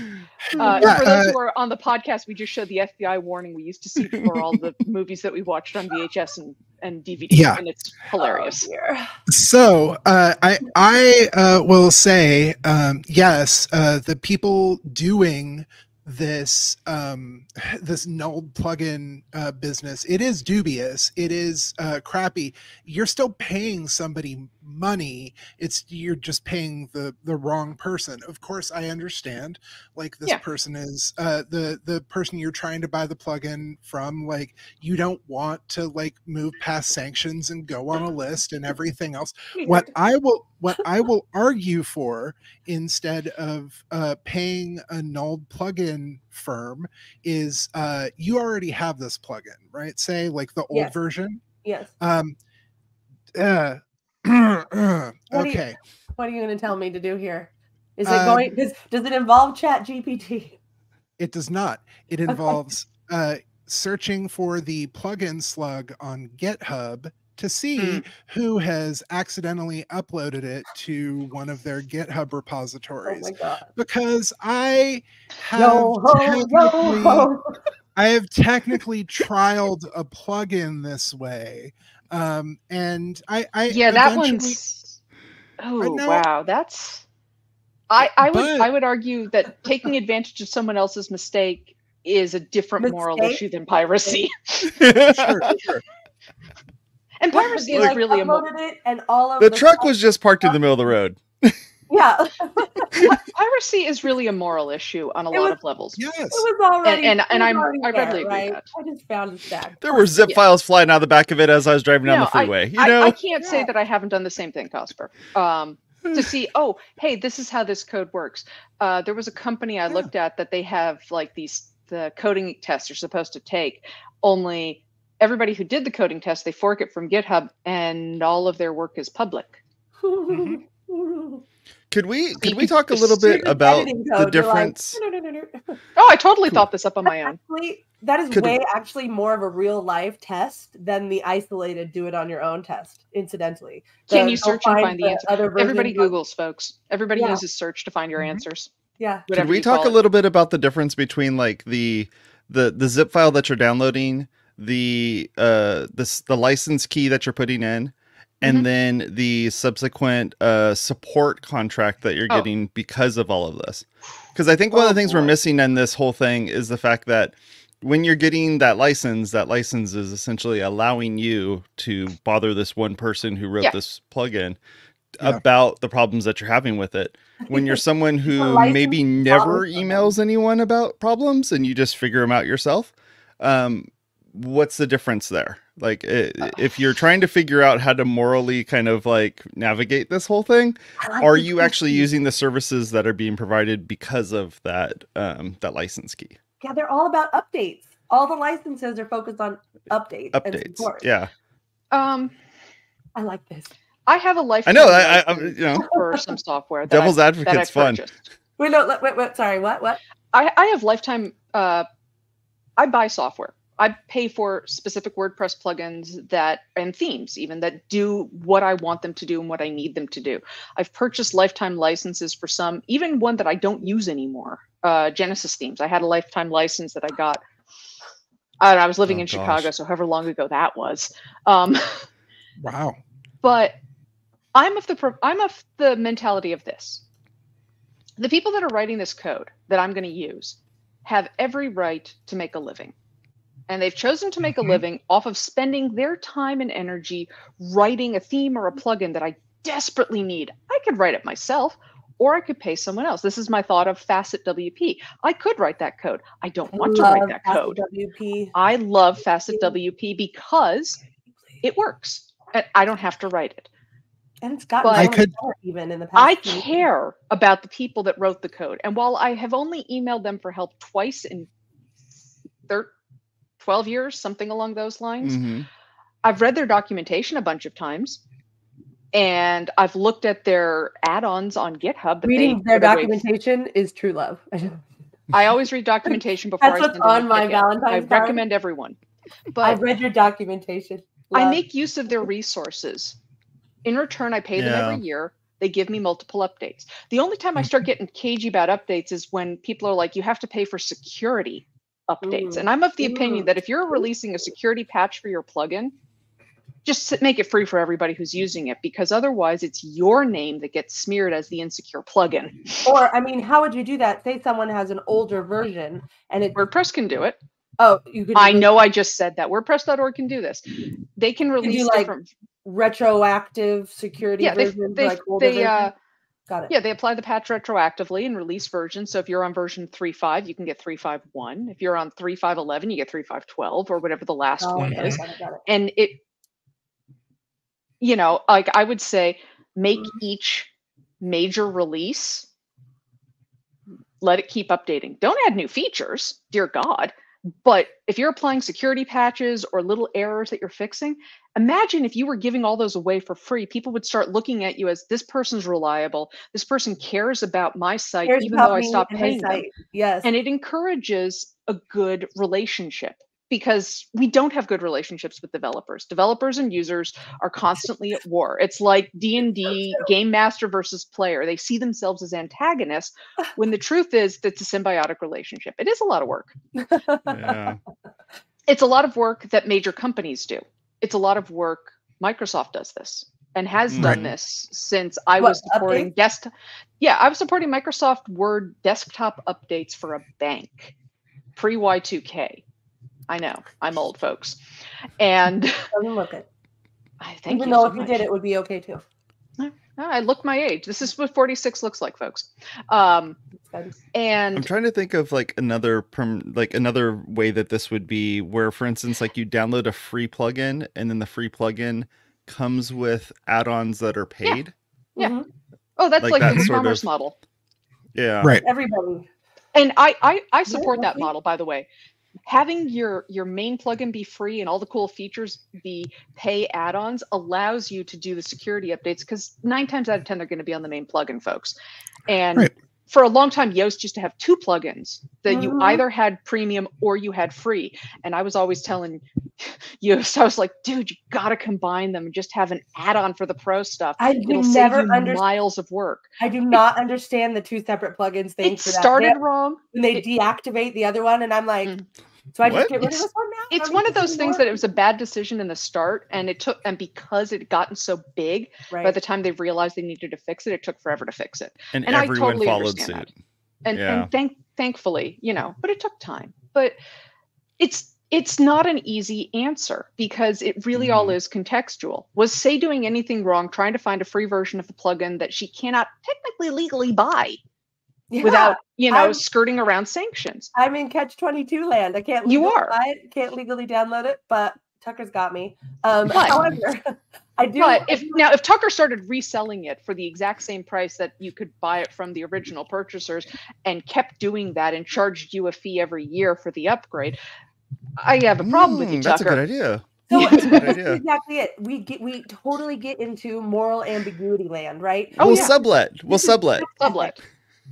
Uh, Yeah, for those uh, who are on the podcast, we just showed the FBI warning we used to see for all the <laughs> movies that we watched on VHS and, and DVD. Yeah. And it's hilarious. Oh. So uh, I I uh, will say um, yes. Uh, the people doing this um, <laughs> this null plugin uh, business it is dubious. It is uh, crappy. You're still paying somebody money. It's you're just paying the the wrong person. Of course, I understand. Like this Yeah. person is uh, the the person you're trying to buy the plugin from. Like you don't want to like move past sanctions and go on a list and everything else what I will what I <laughs> will argue for instead of uh, paying a null plugin firm is uh, you already have this plugin, right? Say like the old Yes. version. Yes. Um, uh, What you- okay. What are you going to tell me to do here? Is it Um, going? Does, does it involve Chat GPT? It does not. It involves uh, searching for the plugin slug on GitHub to see Hmm. who has accidentally uploaded it to one of their GitHub Oh repositories. god! because I have Yo ho technically, yo! I have technically trialed a plugin this way, um, and I, I Yeah, that one's. Oh know- wow, that's. I I would But- I would argue that taking advantage of someone else's mistake is a different moral issue than piracy. sure, sure. And piracy is like, really a mo- it and all of The truck was just parked in the middle of the road. Yeah. <laughs> piracy is really a moral issue on a It lot was- of levels. Yes. It was already. and- it and was I'm- already I there, readily agree with right? that. I just found it back. There were zip Yeah. files flying out the back of it as I was driving down No, the freeway. you know, I can't say that I haven't done the same thing, Cosper. Um, to <sighs> see, oh, hey, this is how this code works. Uh, there was a company I Yeah. looked at that they have like these the coding tests you're supposed to take. Only everybody who did the coding test, they fork it from GitHub, and all of their work is public. <laughs> <laughs> could we could we talk a little bit about editing the code, you're like, difference? "No, no, no, no, no." <laughs> Oh, I totally Cool. thought this up on my own. Actually, that is Could- way actually more of a real life test than the isolated do it on your own test. Incidentally, Can The you search and find the answer? other Everybody version of- Googles, folks. Everybody Yeah. uses search to find your Mhm. answers. Yeah. Could we talk a little bit about the difference between like the the the zip file that you're downloading, the uh this the license key that you're putting in, and Mhm. then the subsequent uh support contract that you're Oh. getting because of all of this? Because I think one of Oh, the things we're missing in this whole thing is the fact that when you're getting that license, that license is essentially allowing you to bother this one person who wrote Yeah. this plugin Yeah. about the problems that you're having with it. When you're someone who maybe never emails anyone about problems and you just figure them out yourself, um, what's the difference there? Like, i- Uh, if you're trying to figure out how to morally kind of like navigate this whole thing, are you actually using the services that are being provided because of that um, that license key Yeah, they're all about updates. All the licenses are focused on updates. Updates? support. Yeah, Um, I like this. I have a life. I know. I, I, I you know, for some software. That devil's I, that advocate's fun. Wait, no, let- wait, wait, sorry, what, what? I, I have lifetime. Uh, I buy software. I pay for specific WordPress plugins that and themes even that do what I want them to do and what I need them to do. I've purchased lifetime licenses for some, even one that I don't use anymore. Uh, Genesis themes. I had a lifetime license that I got. And I was living Oh, in Chicago, so however long ago that was. Um, Wow. but I'm of the I'm of the mentality of this. The people that are writing this code that I'm going to use have every right to make a living. And they've chosen to make a mm-hmm. living off of spending their time and energy writing a theme or a plugin that I desperately need. I could write it myself or I could pay someone else. This is my thought of Facet WP. I could write that code. I don't I want to write that Acid code. WP. I love Facet WP because it works and I don't have to write it. And it's gotten But- I could- even in the past. I few years. care about the people that wrote the code. And while I have only emailed them for help twice in thir- 12 years, something along those lines, Mhm. I've read their documentation a bunch of times. And I've looked at their add-ons on GitHub. That Reading their put away- documentation is true love. <laughs> I always read documentation before That's I what's send on my. Valentine's I card. recommend everyone. But I've read your documentation. I make use of their resources. In return, I pay them every year. They give me multiple updates. The only time I start <laughs> getting cagey about updates is when people are like, you have to pay for security updates. Mm. And I'm of the opinion Mm. that if you're releasing a security patch for your plugin, just make it free for everybody who's using it because otherwise it's your name that gets smeared as the insecure plugin. Or I mean, how would you do that? Say someone has an older version and it WordPress can do it. oh you could I know I just said that. WordPress.org can do this. They can release like, different. retroactive security Yeah, they, versions they, like older they, uh? Got it. Yeah, they apply the patch retroactively and release versions. So if you're on version 3.5, you can get 3.5.1. If you're on 3.5.11, you get 3.5.12 or whatever the last Oh, one it, is. got it, got it. And it, you know, like I would say, make Mhm. each major release, let it keep updating. Don't add new features, dear God. But if you're applying security patches or little errors that you're fixing, imagine if you were giving all those away for free, people would start looking at you as this person's reliable. This person cares about my site, Here's even though I me stopped paying them. Yes. And it encourages a good relationship because we don't have good relationships with developers. Developers and users are constantly at war. It's like <laughs> D&D game master versus player. They see themselves as antagonists when the truth is that it's a symbiotic relationship. It is a lot of work. Yeah. It's a lot of work that major companies do. It's a lot of work Microsoft does this and has mm. Right. done this since I What, was supporting guest. Yeah, I was supporting Microsoft Word desktop updates for a bank pre Y2K. I know I'm old, folks, and Doesn't look it. I thank Even you though so if you did, it would be okay too. No, I look my age. This is what 46 looks like, folks. Um, It's good. I'm trying to think of like another perm- like another way that this would be where for instance like you download a free plugin and then the free plugin comes with add-ons that are Yeah. paid. Yeah. Mhm. oh, that's Like like, that the sort commerce of- model. Yeah. Right. Everybody. And I, I, I support that model, by the way. Having your your main plugin be free and all the cool features be pay add-ons allows you to do the security updates because nine times out of ten they're going to be on the main plugin, folks. And Right. for a long time, Yoast used to have two plugins that you Mhm. either had premium or you had free. And I was always telling Yoast, I was like, dude, you got to combine them and just have an add-on for the pro stuff. I It'll do save never you understand. miles of work. I do not understand the two separate plugins thing It for that. started They- wrong. when they it- deactivate the other one, and I'm like, Mm. So I just What? get rid of It's- this one now. It's one of this those things anymore? that it was a bad decision in the start and it took and because it had gotten so big by the time they realized they needed to fix it it took forever to fix it And, And I everyone totally followed understand suit. and Yeah. and thank thankfully you know but it took time but it's it's not an easy answer because it really all Mhm. is contextual was say doing anything wrong trying to find a free version of the plugin that she cannot technically legally buy Yeah, without you know I'm- skirting around sanctions I'm in catch 22 land. I can't You are. buy it, can't legally download it, but Tucker's got me. Um, But- however, <laughs> I do. But if now if Tucker started reselling it for the exact same price that you could buy it from the original purchasers and kept doing that and charged you a fee every year for the upgrade, I have a problem with you, Mm, That's a good idea. So <laughs> Yeah. That's a good idea. exactly it. We get we totally get into moral ambiguity land, right? Oh, we'll yeah. sublet. We'll sublet. Sublet.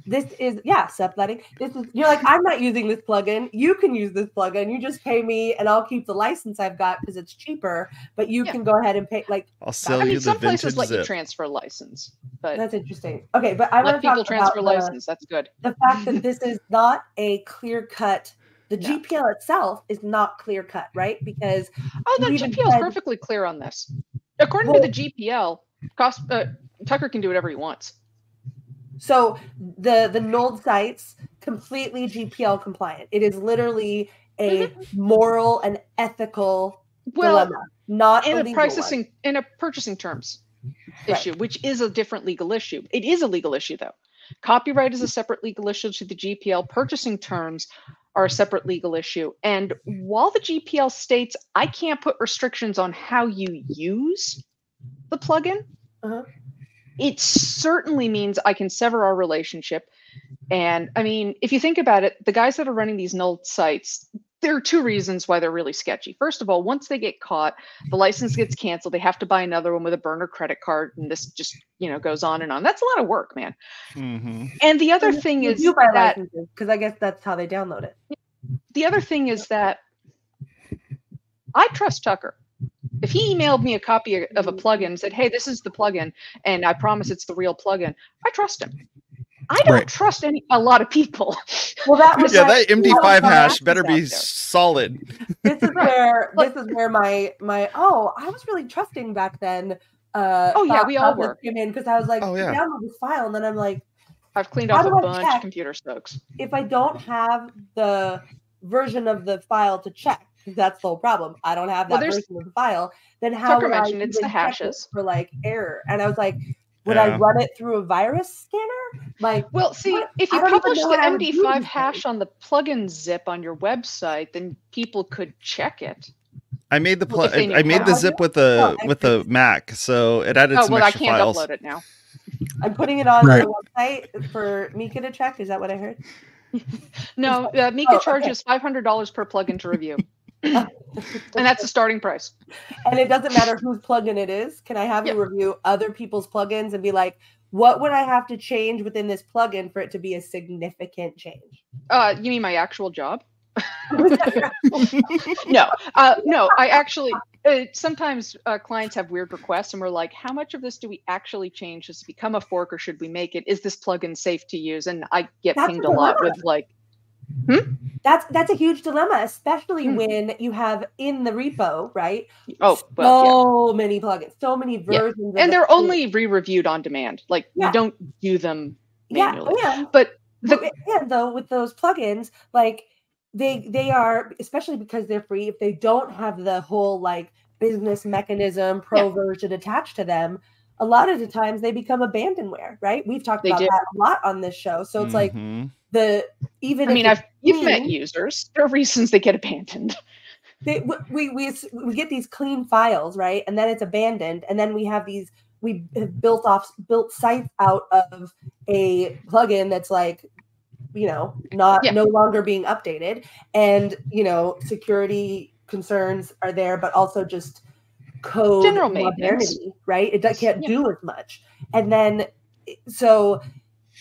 This is yeah, subletting. This is you're like, I'm not using this plugin. You can use this plugin. You just pay me and I'll keep the license I've got because it's cheaper, but you Yeah. can go ahead and pay like I'll sell I you mean, the some vintage places let you transfer license, but that's interesting. Okay, but I let want to people talk transfer about the, license. That's good. the fact that this is not a clear cut the No. GPL itself is not clear cut, right? Because Oh, the You even GPL is perfectly clear on this. According Well- to the GPL, cost uh, Tucker can do whatever he wants. So the the nulled sites completely GPL compliant. It is literally a moral and ethical Mm-hmm. Well, dilemma, not in a a one. in a purchasing terms Right. issue, which is a different legal issue. It is a legal issue though. Copyright is a separate legal issue to the GPL. Purchasing terms are a separate legal issue. And while the GPL states I can't put restrictions on how you use the plugin, Uh-huh. It certainly means I can sever our relationship. And I mean, if you think about it, the guys that are running these null sites, there are two reasons why they're really sketchy. First of all, once they get caught, the license gets canceled. They have to buy another one with a burner credit card, and this just you know goes on and on. That's a lot of work, man. Mhm. And the other You- thing you is do buy that licenses because I guess that's how they download it. the other thing is that I trust Tucker. If he emailed me a copy of a plugin and said, "Hey, this is the plugin," and I promise it's the real plugin, I trust him. I don't Right. trust any a lot of people. Well, that <laughs> was Yeah, that that MD5 hash better be solid. this is where <laughs> this is where my my oh I was really trusting back then. Uh, Oh, yeah, we all process were. Came in because I was like, Oh, yeah. download this file, and then I'm like, I've cleaned off a bunch of computer spokes. if I don't have the version of the file to check, 'cause that's the whole problem. I don't have that there's- version of the file. Then how Tucker would I it's the even check it hashes. for like error? And I was like, would I run it through a virus scanner? Like, Well, see, What? if you publish the how to do MD5 hash on the plugin zip on your website, then people could check it. I made the pl- if I, I made the zip with the Oh, with the. Mac, so it added Oh some well, I can't files. upload it now. I'm putting it on Right. the website for Mika to check. Is that what I heard? <laughs> No, uh, Mika Oh, okay. charges five hundred dollars per plugin to review, <laughs> and that's the starting price. and it doesn't matter whose plugin it is. Can I have you review other people's plugins and be like, what would I have to change within this plugin for it to be a significant change? Uh, you mean my actual job? <laughs> No, uh, no. I actually uh, sometimes uh, clients have weird requests, and we're like, "How much of this do we actually change? Does it become a fork, or should we make it? Is this plugin safe to use?" And I get That's pinged a lot with like, That's that's a huge dilemma, especially Hmm. when you have in the repo, right? "Oh, well, yeah." so many plugins, so many versions, of and they're thing. only re-reviewed on demand. Like Yeah. you don't do them yeah, manually. and But But the, and though with those plugins, like they they are especially because they're free. If they don't have the whole like business mechanism pro version attached to them, a lot of the times they become abandonware. Right? We've talked They about do. that a lot on this show. So it's like Mhm. the even I if mean, I've you've met users. There are reasons they get abandoned. they, we, we we get these clean files right and then it's abandoned and then we have these we have built off built sites out of a plugin that's like you know not Yeah. no longer being updated and you know security concerns are there but also just code General maintenance. modernity right it can't Yeah. do as much and then so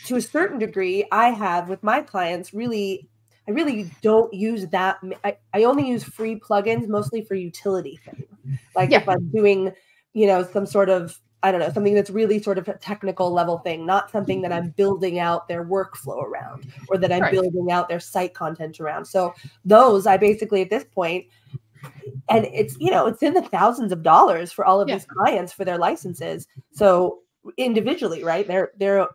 to a certain degree i have with my clients really I really don't use that. I, I only use free plugins mostly for utility things. Like Yeah. if I'm doing, you know, some sort of, I don't know, something that's really sort of a technical level thing, not something that I'm building out their workflow around or that I'm Right. building out their site content around. So those I basically at this point, and it's, you know, it's in the thousands of dollars for all of Yeah. these clients for their licenses. So individually, right? They're they're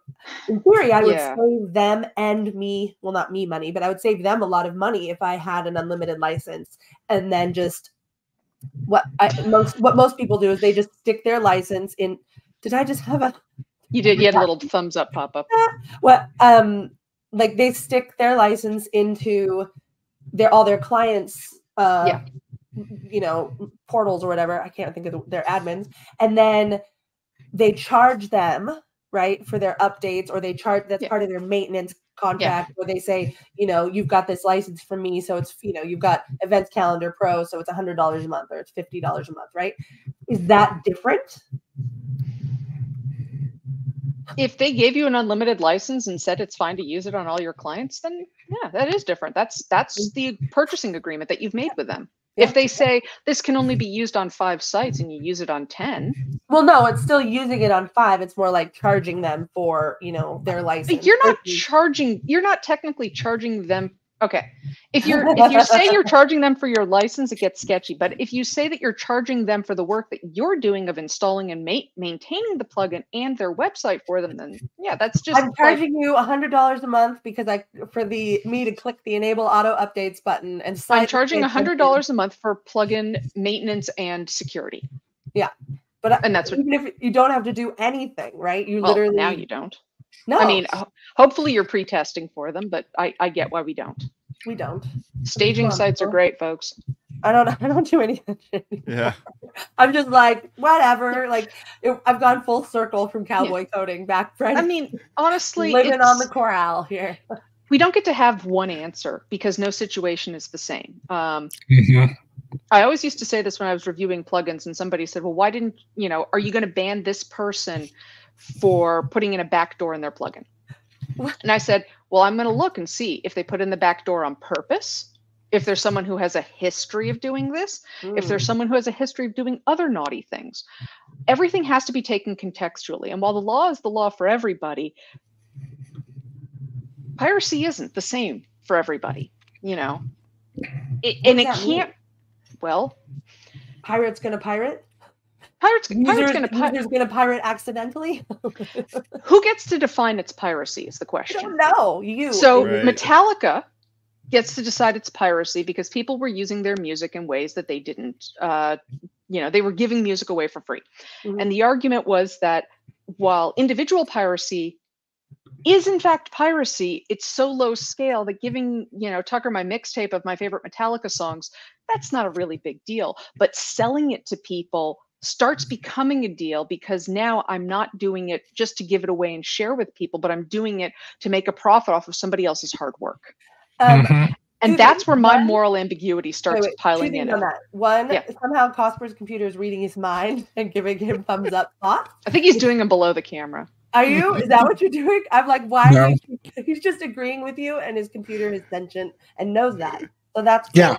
in theory, I would Yeah. save them and me, well, not me money, but I would save them a lot of money if I had an unlimited license and then just what I most what most people do is they just stick their license in. Did I just have a You did. You had a little <laughs> thumbs up pop up. what um like they stick their license into their all their clients uh Yeah. You know portals or whatever i can't think of the, their admins and then they charge them right for their updates or they charge that's Yeah. part of their maintenance contract where they say you know you've got this license from me so it's you know you've got events calendar pro so it's a hundred dollars a month or it's fifty dollars a month right is that different If they gave you an unlimited license and said it's fine to use it on all your clients, then yeah, that is different. That's that's the purchasing agreement that you've made with them. If they say this can only be used on five sites and you use it on ten, Well, no, it's still using it on five. It's more like charging them for, you know, their license. You're not charging you're not technically charging them okay. If you're if you say you're <laughs> charging them for your license it gets sketchy but if you say that you're charging them for the work that you're doing of installing and ma- maintaining the plugin and their website for them then yeah that's just I'm like- charging you a hundred dollars a month because I for the me to click the enable auto updates button and i'm charging a hundred dollars a month for plugin maintenance and security. Yeah, But and that's what even if you don't have to do anything, right? You well, literally now you don't no. i mean hopefully you're pre-testing for them but i i get why we don't we don't. staging sites are great folks I don't. I don't do anything. Yeah. <laughs> I'm just like whatever. Like it, I've gone full circle from cowboy coding back. Right. i mean honestly living on the corral here. we don't get to have one answer because no situation is the same. Um, Mhm. I always used to say this when I was reviewing plugins, and somebody said, "Well, why didn't you know? Are you going to ban this person for putting in a backdoor in their plugin?" And I said, "Well, I'm going to look and see if they put in the backdoor on purpose, if there's someone who has a history of doing this, if there's Mm. someone who has a history of doing other naughty things. Everything has to be taken contextually. And while the law is the law for everybody, piracy isn't the same for everybody, you know. It, and it that mean? can't well, pirate's gonna pirate. Pirates, pirates gonna pi- user's gonna pirate accidentally. <laughs> who gets to define its piracy is the question. don't. You. So Right. Metallica gets to decide it's piracy because people were using their music in ways that they didn't. Uh, you know, they were giving music away for free, Mhm. and the argument was that while individual piracy is in fact piracy, it's so low scale that giving you know Tucker my mixtape of my favorite Metallica songs that's not a really big deal, but selling it to people starts becoming a deal because now I'm not doing it just to give it away and share with people, but I'm doing it to make a profit off of somebody else's hard work. um, Mhm. And that's where my One- moral ambiguity wait, starts wait, two piling things in. on that. One, Yeah. somehow Cosper's computer is reading his mind <laughs> and giving him thumbs up thoughts. I think he's doing them below the camera. Are you? Is that what you're doing? I'm like, why? No. you- He's just agreeing with you, and his computer is sentient and knows that. So that's cool. Yeah.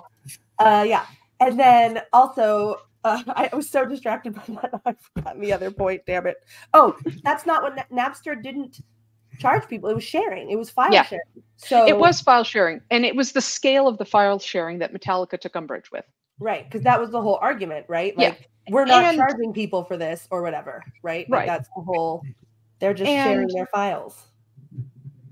Uh, yeah. And then also, uh, I was so distracted by <laughs> that. I forgot the other point. Damn it. Oh, that's not what Napster didn't charge people. It was sharing. It was file Yeah. sharing. So It was file sharing, and it was the scale of the file sharing that Metallica took umbrage with. right because that was the whole argument, right? Yeah. Like we're not And- charging people for this or whatever, right? Like Right. that's the whole. They're just sharing their files.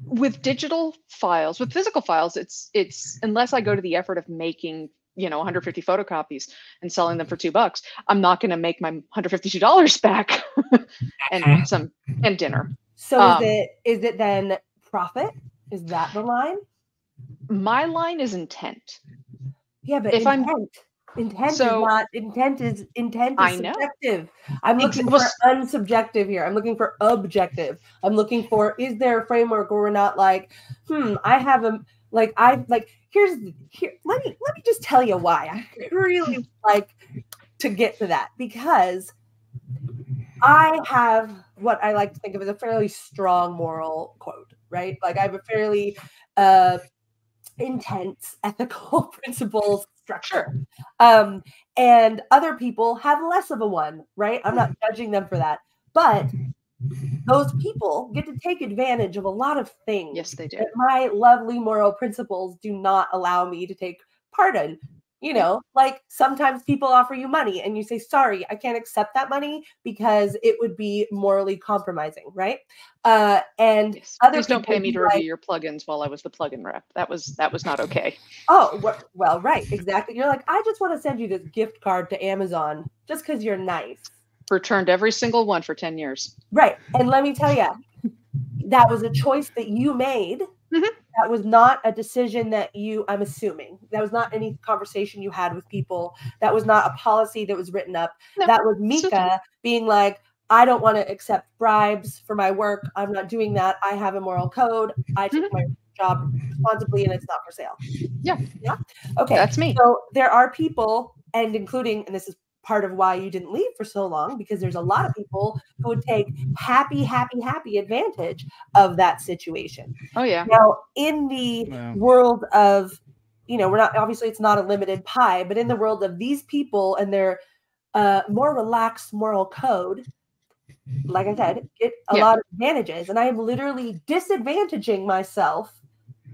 With digital files, with physical files, it's it's unless I go to the effort of making you know 150 photocopies and selling them for two bucks, I'm not going to make my 152 dollars back <laughs> and some and dinner. So Um, is it is it then profit? Is that the line? My line is intent. Yeah, but If I'm- intent, intent So- is not intent is intent is I know. subjective. I'm Ex- looking well, for unsubjective here. I'm looking for objective. I'm looking for is there a framework where we're not like, hmm, I have a like I like here's here let me let me just tell you why I really like to get to that because I have what I like to think of as a fairly strong moral code, right? Like I have a fairly uh intense <laughs> ethical principles structure. Um, and other people have less of a one, right? I'm not judging them for that. But those people get to take advantage of a lot of things Yes, they do. my lovely moral principles do not allow me to take part in. You know, like sometimes people offer you money and you say, sorry, I can't accept that money because it would be morally compromising, right? Uh, and Yes. other Please don't pay me to like- review your plugins while I was the plugin rep. That was that was not okay. Oh, wh- well, right, exactly. You're like, I just want to send you this gift card to Amazon just because you're nice. Returned every single one for 10 years. Right. And let me tell you, that was a choice that you made. Mhm. That was not a decision that you, I'm assuming, that was not any conversation you had with people. That was not a policy that was written up. No, that was certainly. Mika being like, I don't want to accept bribes for my work. I'm not doing that. I have a moral code. I take my job responsibly and it's not for sale. Yeah. Yeah. Okay. That's me. So there are people, and including, and this is part of why you didn't leave for so long, because there's a lot of people who would take happy, happy, happy advantage of that situation. Oh yeah. Now, in the Yeah. world of, you know, we're not obviously it's not a limited pie, but in the world of these people and their uh, more relaxed moral code, like I said, get a Yeah. lot of advantages, and I am literally disadvantaging myself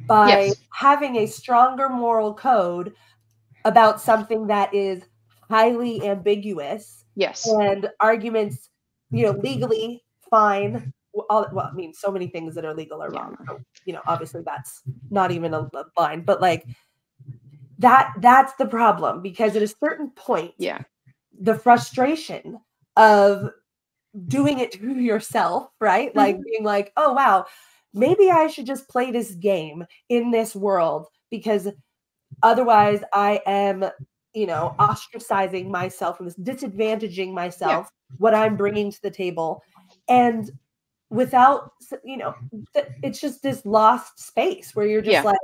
by Yes. having a stronger moral code about something that is highly ambiguous Yes. and arguments, you know, mm-hmm. legally fine. All, well, I mean, so many things that are legal are Yeah. wrong. So, you know, obviously that's not even a, a line, but like that, that's the problem because at a certain point, Yeah. the frustration of doing it to yourself, right? Like mm-hmm. being like, oh, wow, maybe I should just play this game in this world because otherwise I am, you know, ostracizing myself and this, disadvantaging myself, what I'm bringing to the table. And without, you know, it's just this lost space where you're just Yeah. like,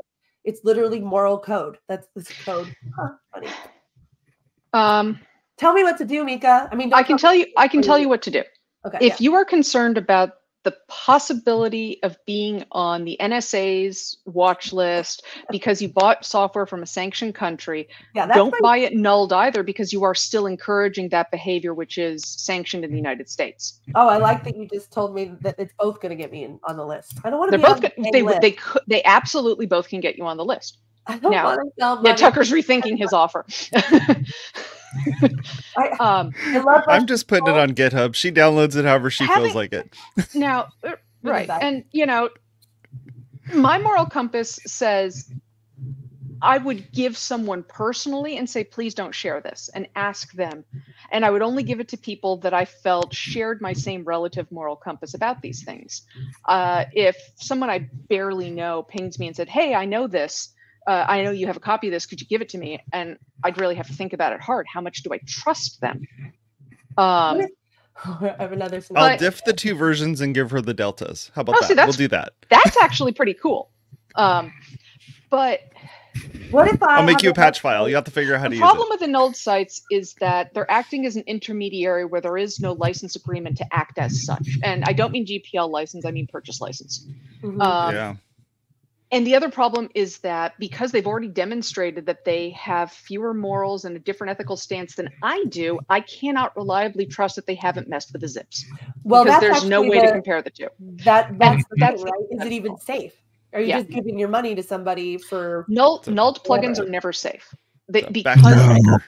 it's literally moral code. That's this code. Huh, funny. Um, Tell me what to do, Mika. I mean, I can tell tell you. I can tell you what to do. Okay. If you are concerned about the possibility of being on the NSA's watch list because you bought software from a sanctioned country. Yeah, that's Don't my- buy it nulled either because you are still encouraging that behavior, which is sanctioned in the United States. Oh, I like that you just told me that it's both going to get me in, on the list. I don't want to They're be both on the they list. they could they absolutely both can get you on the list. I don't now- want to sell Yeah. Tucker's rethinking his <laughs> offer. <laughs> I, <laughs> um, I love I'm just putting it on GitHub. She downloads it however she Having- feels like it. <laughs> now uh, What is right and you know my moral compass says i would give someone personally and say please don't share this and ask them and i would only give it to people that i felt shared my same relative moral compass about these things uh, if someone i barely know pings me and said hey i know this uh, i know you have a copy of this could you give it to me and i'd really have to think about it hard how much do i trust them um, <laughs> I have another I'll diff the two versions and give her the deltas. How about Oh, that? see, we'll do that. that's actually pretty cool um, but What if I I'll make you a patch file. You have to figure out how to use the problem it. with annulled sites is that they're acting as an intermediary where there is no license agreement to act as such. And I don't mean GPL license, I mean purchase license. Mhm. Um, yeah. And the other problem is that because they've already demonstrated that they have fewer morals and a different ethical stance than I do, I cannot reliably trust that they haven't messed with the zips. well, because there's no actually way to compare the two. That that's the that's- thing, right? Is it even safe? Are you Yeah. just giving your money to somebody for? Null, It's a- nulled plugins are never safe. They, It's because backdoor.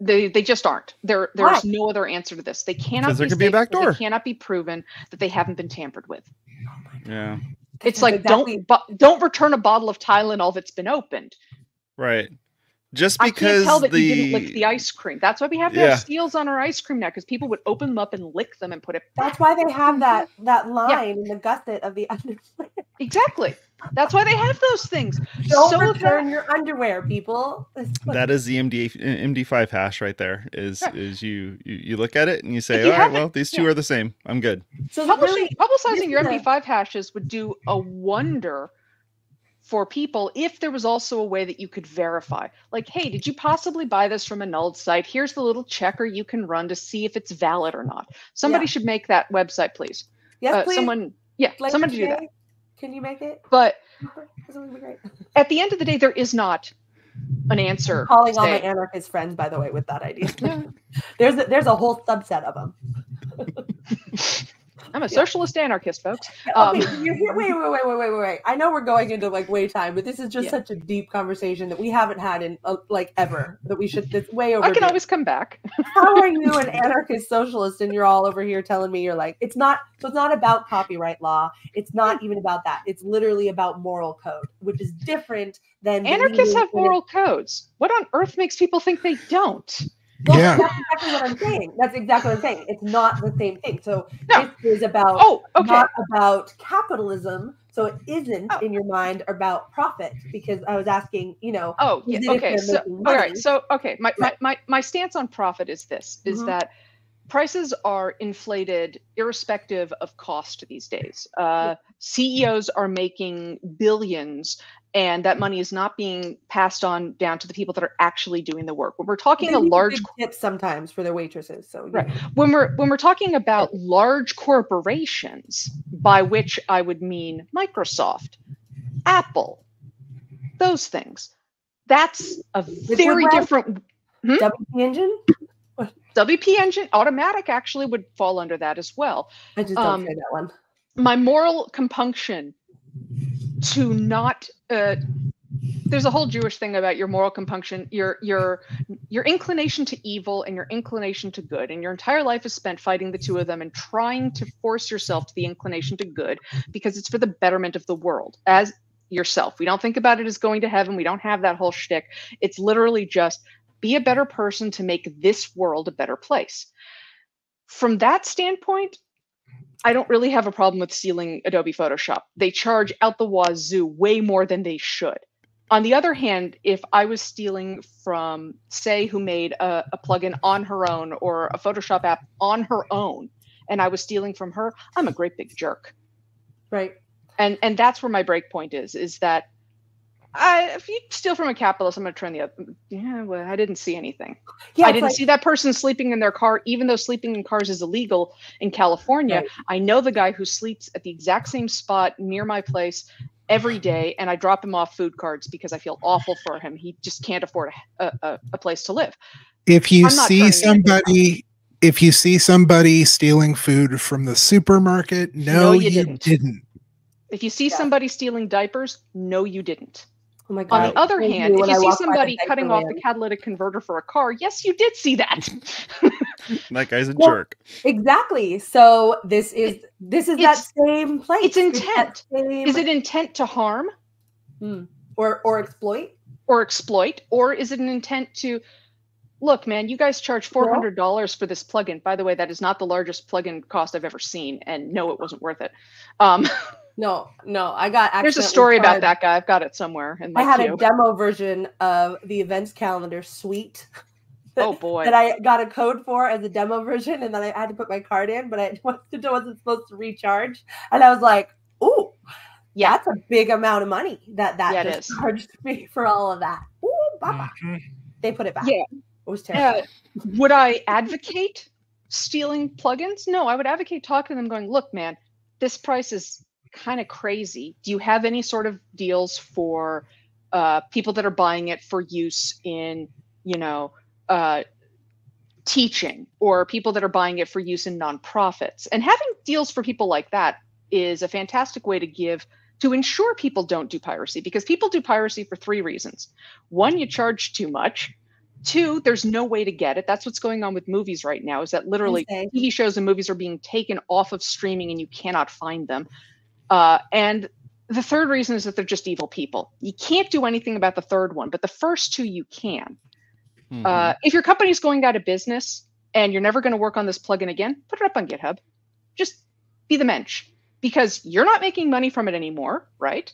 they, they just aren't. There there's Why? no other answer to this. They cannot 'Cause there be could be a safe because backdoor. They cannot be proven that they haven't been tampered with. Yeah. It's like exactly- don't bu- don't return a bottle of Tylenol that's been opened. Right. Just because I can't because tell that the, you didn't lick the ice cream. That's why we have to Yeah. have seals on our ice cream now because people would open them up and lick them and put it. That's why they have that mm-hmm. that line in the gusset of the <laughs> underwear. Exactly. That's why they have those things. Don't so return that your underwear, people. That's what- that is the MD MD5 hash right there. Is Right. is you, you you look at it and you say, you all right, haven't- well, these two yeah. are the same. I'm good. so publishing, really, publicizing your this is a- MD5 hashes would do a wonder for people if there was also a way that you could verify. Like, hey, did you possibly buy this from a nulled site? Here's the little checker you can run to see if it's valid or not. Somebody Yeah. should make that website, please. yes, Uh, please. someone, yeah, Later someone to do that. Can you make it? But <laughs> This would be great. at the end of the day, there is not an answer. Calling all my anarchist friends, by the way, with that idea. Yeah. <laughs> there's a, there's a whole subset of them. <laughs> I'm a socialist anarchist, folks. <laughs> Um, so wait, wait, wait, wait, wait, wait, wait. I know we're going into like way time, but this is just Yeah. such a deep conversation that we haven't had in uh, like ever. That we should. It's way over. I can always come back. <laughs> How are you an <laughs> anarchist socialist and you're all over here telling me you're like it's not so it's not about copyright law. It's not even about that. It's literally about moral code, which is different than Anarchists have moral codes. What on earth makes people think they don't? Well, Yeah. that's exactly what I'm saying. That's exactly what I'm saying. It's not the same thing. So No. this is about Oh, okay. not about capitalism. So it isn't Oh. in your mind about profit because I was asking, you know, Oh, yeah. Okay. So, all right. So, okay. My, my, my, my stance on profit is this: is Mhm. that prices are inflated irrespective of cost these days. Uh, CEOs are making billions, and that money is not being passed on down to the people that are actually doing the work. When we're talking a large tips sometimes for their waitresses. So Right. when we're when we're talking about large corporations by which i would mean microsoft apple those things that's a very different WP engine. wp engine Automattic actually would fall under that as well I just don't Um, say that one. my moral compunction to not uh, there's a whole jewish thing about your moral compunction your your your inclination to evil and your inclination to good. And your entire life is spent fighting the two of them and trying to force yourself to the inclination to good because it's for the betterment of the world as yourself. We don't think about it as going to heaven. We don't have that whole shtick. It's literally just be a better person to make this world a better place. From that standpoint I don't really have a problem with stealing Adobe Photoshop. They charge out the wazoo way more than they should. On the other hand, if I was stealing from, say, who made a, a plugin on her own or a Photoshop app on her own, and I was stealing from her, I'm a great big jerk. Right. And and that's where my break point is, is that I, if you steal from a capitalist, I'm going to turn the other. Yeah, well, I didn't see anything. Yeah, I didn't like- see that person sleeping in their car, even though sleeping in cars is illegal in California. Right. I know the guy who sleeps at the exact same spot near my place every day, and I drop him off food cards because I feel awful for him. He just can't afford a, a, a place to live. If you I'm not turning see somebody, if you see somebody stealing food from the supermarket, no, No, you you, didn't. didn't. If you see Yeah. somebody stealing diapers, no, you didn't. Oh my On god. the other thank hand, if you I see walk by the somebody cutting off the catalytic converter for a car, yes, you did see that. <laughs> That guy's a Well, jerk. Exactly. So this is this is that same place. it's that intent. same- is it intent to harm or or exploit? or exploit, or is it an intent to look, man? You guys charge four hundred dollars for this plugin. By the way, that is not the largest plugin cost I've ever seen, and no, it wasn't worth it. Um, <laughs> No, no. I got there's a accidentally story about that guy. I've got it somewhere in my I had queue. a demo version of the events calendar suite <laughs> oh boy. that I got a code for as a demo version, and then I had to put my card in, but I <laughs> wasn't wasn't supposed to recharge, and I was like, "Ooh, Yeah. that's a big amount of money that that Yeah, just charged <laughs> me for all of that." Ooh, baba. Mhm. They put it back. Yeah. it was Uh, terrible. would I advocate stealing plugins? No, I would advocate talking to them, going, look, man, this price is kind of crazy. Do you have any sort of deals for uh, people that are buying it for use in, you know, uh, teaching or people that are buying it for use in nonprofits? And having deals for people like that is a fantastic way to give to ensure people don't do piracy because people do piracy for three reasons. One, you charge too much. Two, there's no way to get it. That's what's going on with movies right now. Is that literally. TV shows and movies are being taken off of streaming and you cannot find them. Uh, and the third reason is that they're just evil people. You can't do anything about the third one, but the first two you can. Mhm. Uh, if your company's going out of business and you're never going to work on this plugin again, put it up on GitHub. Just be the mensch because you're not making money from it anymore, right?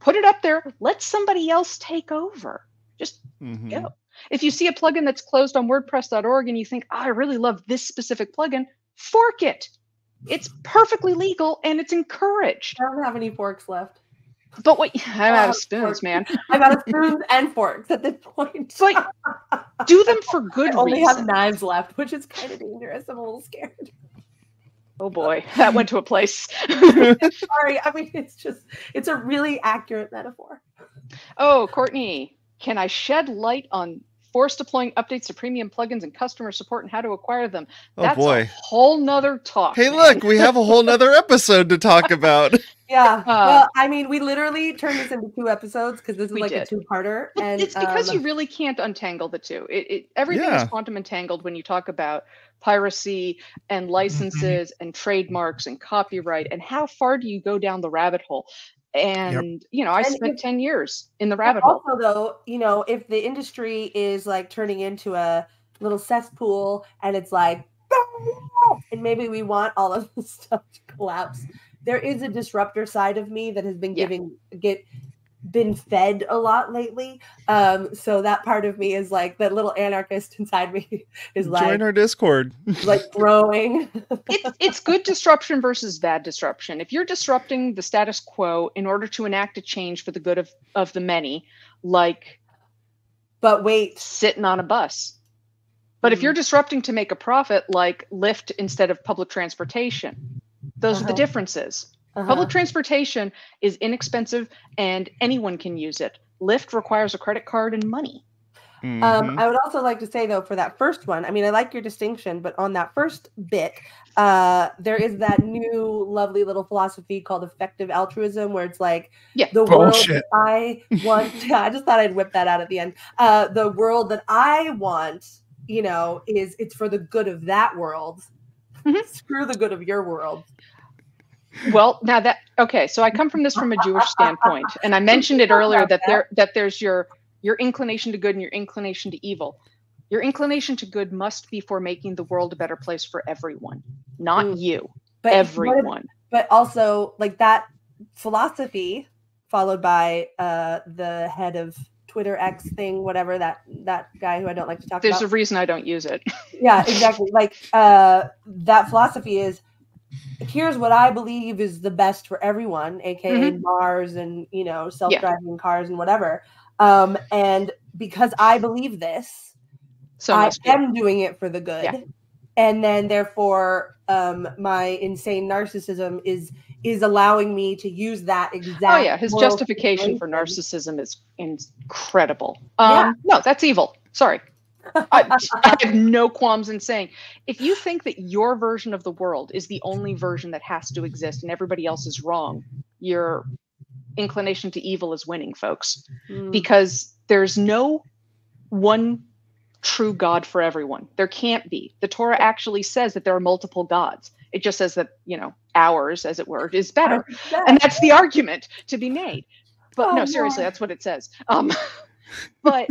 Put it up there. Let somebody else take over. Just Mhm. yeah. if you see a plugin that's closed on WordPress.org and you think, "Oh, I really love this specific plugin, fork it. It's perfectly legal and it's encouraged. I don't have any forks left. But what I'm out of spoons, forks. man. I'm out of spoons and forks at this point. But <laughs> do them for I good only reason. have knives left, which is kind of dangerous. I'm a little scared. Oh boy, that went to a place. <laughs> Sorry. I mean, it's just, it's a really accurate metaphor. oh, Courtney, can I shed light on force deploying updates to premium plugins and customer support and how to acquire them? Oh That's a boy. whole nother talk. Hey, man. look, we have a whole nother episode to talk about. <laughs> Yeah. Uh, well, I mean, we literally turned this into two episodes because this is We like a two-parter, Well, and it's because um, you really can't untangle the two. It, it everything Yeah. is quantum entangled when you talk about piracy and licenses and trademarks and copyright and how far do you go down the rabbit hole? And you know, I And spent if- ten years in the rabbit hole. also, though, you know, if the industry is like turning into a little cesspool and it's like, <laughs> and maybe we want all of <laughs> this stuff to collapse, there is a disruptor side of me that has been Yeah. giving get been fed a lot lately. Um, so that part of me is like that little anarchist inside me <laughs> is like Join our Discord. like growing. <laughs> It's it's good disruption versus bad disruption. If you're disrupting the status quo in order to enact a change for the good of, of the many, like but wait, sitting on a bus. But if Mhm. you're disrupting to make a profit, like Lyft instead of public transportation, those are the Uh-huh. differences. Uh-huh. Public transportation is inexpensive and anyone can use it. Lyft requires a credit card and money. Mhm. Um, I would also like to say though, for that first one, I mean, I like your distinction, but on that first bit, uh, there is that new lovely little philosophy called effective altruism, where it's like Yeah. the world Bullshit. that I want. Yeah, <laughs> <laughs> I just thought I'd whip that out at the end. Uh, the world that I want, you know, is it's for the good of that world. Mhm. Screw the good of your world. Well, now that okay, so I come from this from a Jewish standpoint, and I mentioned it earlier that there that there's your your inclination to good and your inclination to evil. Your inclination to good must be for making the world a better place for everyone, not Mm. you, But what if- everyone. but also like that philosophy followed by uh the head of twitter x thing whatever that that guy who i don't like to talk There's about a reason I don't use it. yeah exactly like uh that philosophy is here's what I believe is the best for everyone, aka Mars and you know self-driving cars and whatever. Um, and because I believe this, So I am doing it for the good. Yeah. And then therefore um my insane narcissism is is allowing me to use that exact Oh yeah, his justification for narcissism is incredible. Um, No, that's evil. Sorry. I, I have <laughs> no qualms in saying if you think that your version of the world is the only version that has to exist and everybody else is wrong, your inclination to evil is winning, folks. Mm. Because there's no one true God for everyone. There can't be. The Torah actually says that there are multiple gods. It just says that, you know, ours, as it were, is better. And that's the argument to be made. But Oh, no, seriously, no. that's what it says. Um, <laughs> but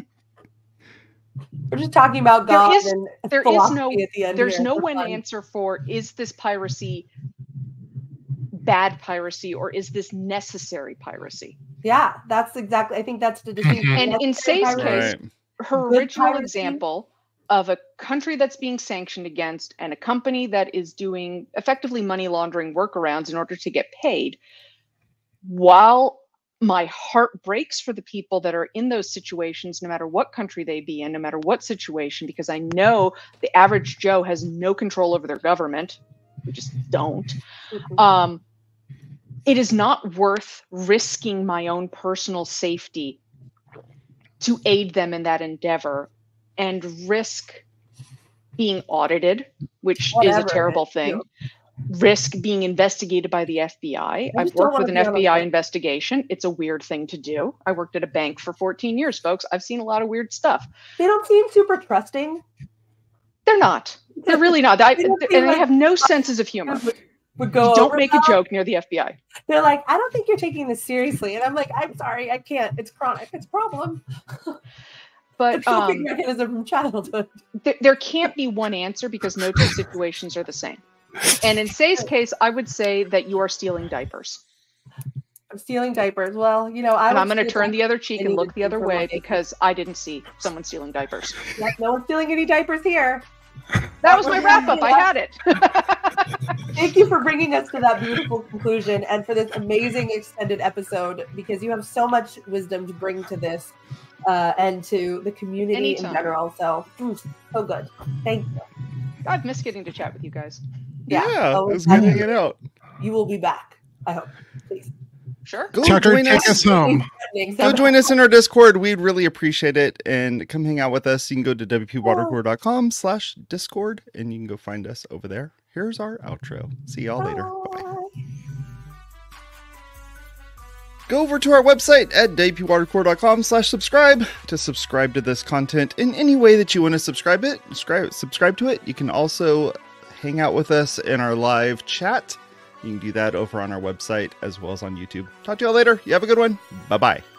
We're just talking about There God is- and there is no- at the end. there's here no one answer for is this piracy bad piracy or is this necessary piracy? Yeah, that's exactly. I think that's the distinction. Mm-hmm. And in Necessary Sé's case, Right. her Good original piracy. example of a country that's being sanctioned against and a company that is doing effectively money laundering workarounds in order to get paid while my heart breaks for the people that are in those situations no matter what country they be in no matter what situation because i know the average joe has no control over their government we just don't Mhm. um, it is not worth risking my own personal safety to aid them in that endeavor and risk being audited, which is a terrible thing. Risk being investigated by the FBI. I've worked with an wanna be on a FBI investigation. It's a weird thing to do. I worked at a bank for 14 years, folks. I've seen a lot of weird stuff. They don't seem super trusting. They're not. They're really not. I, <laughs> They and seem they have no senses of humor. Would, would go. Don't make a joke near the FBI. They're like, I don't think you're taking this seriously, and I'm like, I'm sorry, I can't. It's chronic. It's a problem. <laughs> But It's a coping um, mechanism from childhood. there, there can't be one answer because no two situations are the same. And in Sé's case, I would say that you are stealing diapers. I'm stealing diapers. Well, you know, I and I'm going to turn the other cheek and look the other way because I didn't see someone stealing diapers. diapers. No one's stealing any diapers here. That was my wrap up. I had it. <laughs> Thank you for bringing us to that beautiful conclusion and for this amazing extended episode because you have so much wisdom to bring to this uh, and to the community Anytime. in general. So, mm, so good. Thank you. I've missed getting to chat with you guys. Yeah. Yeah, it was good exactly. hanging out. You will be back. I hope. Please. Sure. Go Tucker, join take us. us home. Go join us in our Discord. We'd really appreciate it. And come hang out with us. You can go to wpwatercooler.com slash Discord and you can go find us over there. Here's our outro. See y'all later. Bye. Go over to our website at wpwatercooler.com slash subscribe to subscribe to this content in any way that you want to subscribe it. Subscribe, subscribe to it. You can also hang out with us in our live chat. You can do that over on our website as well as on YouTube. Talk to y'all later. You have a good one. Bye bye.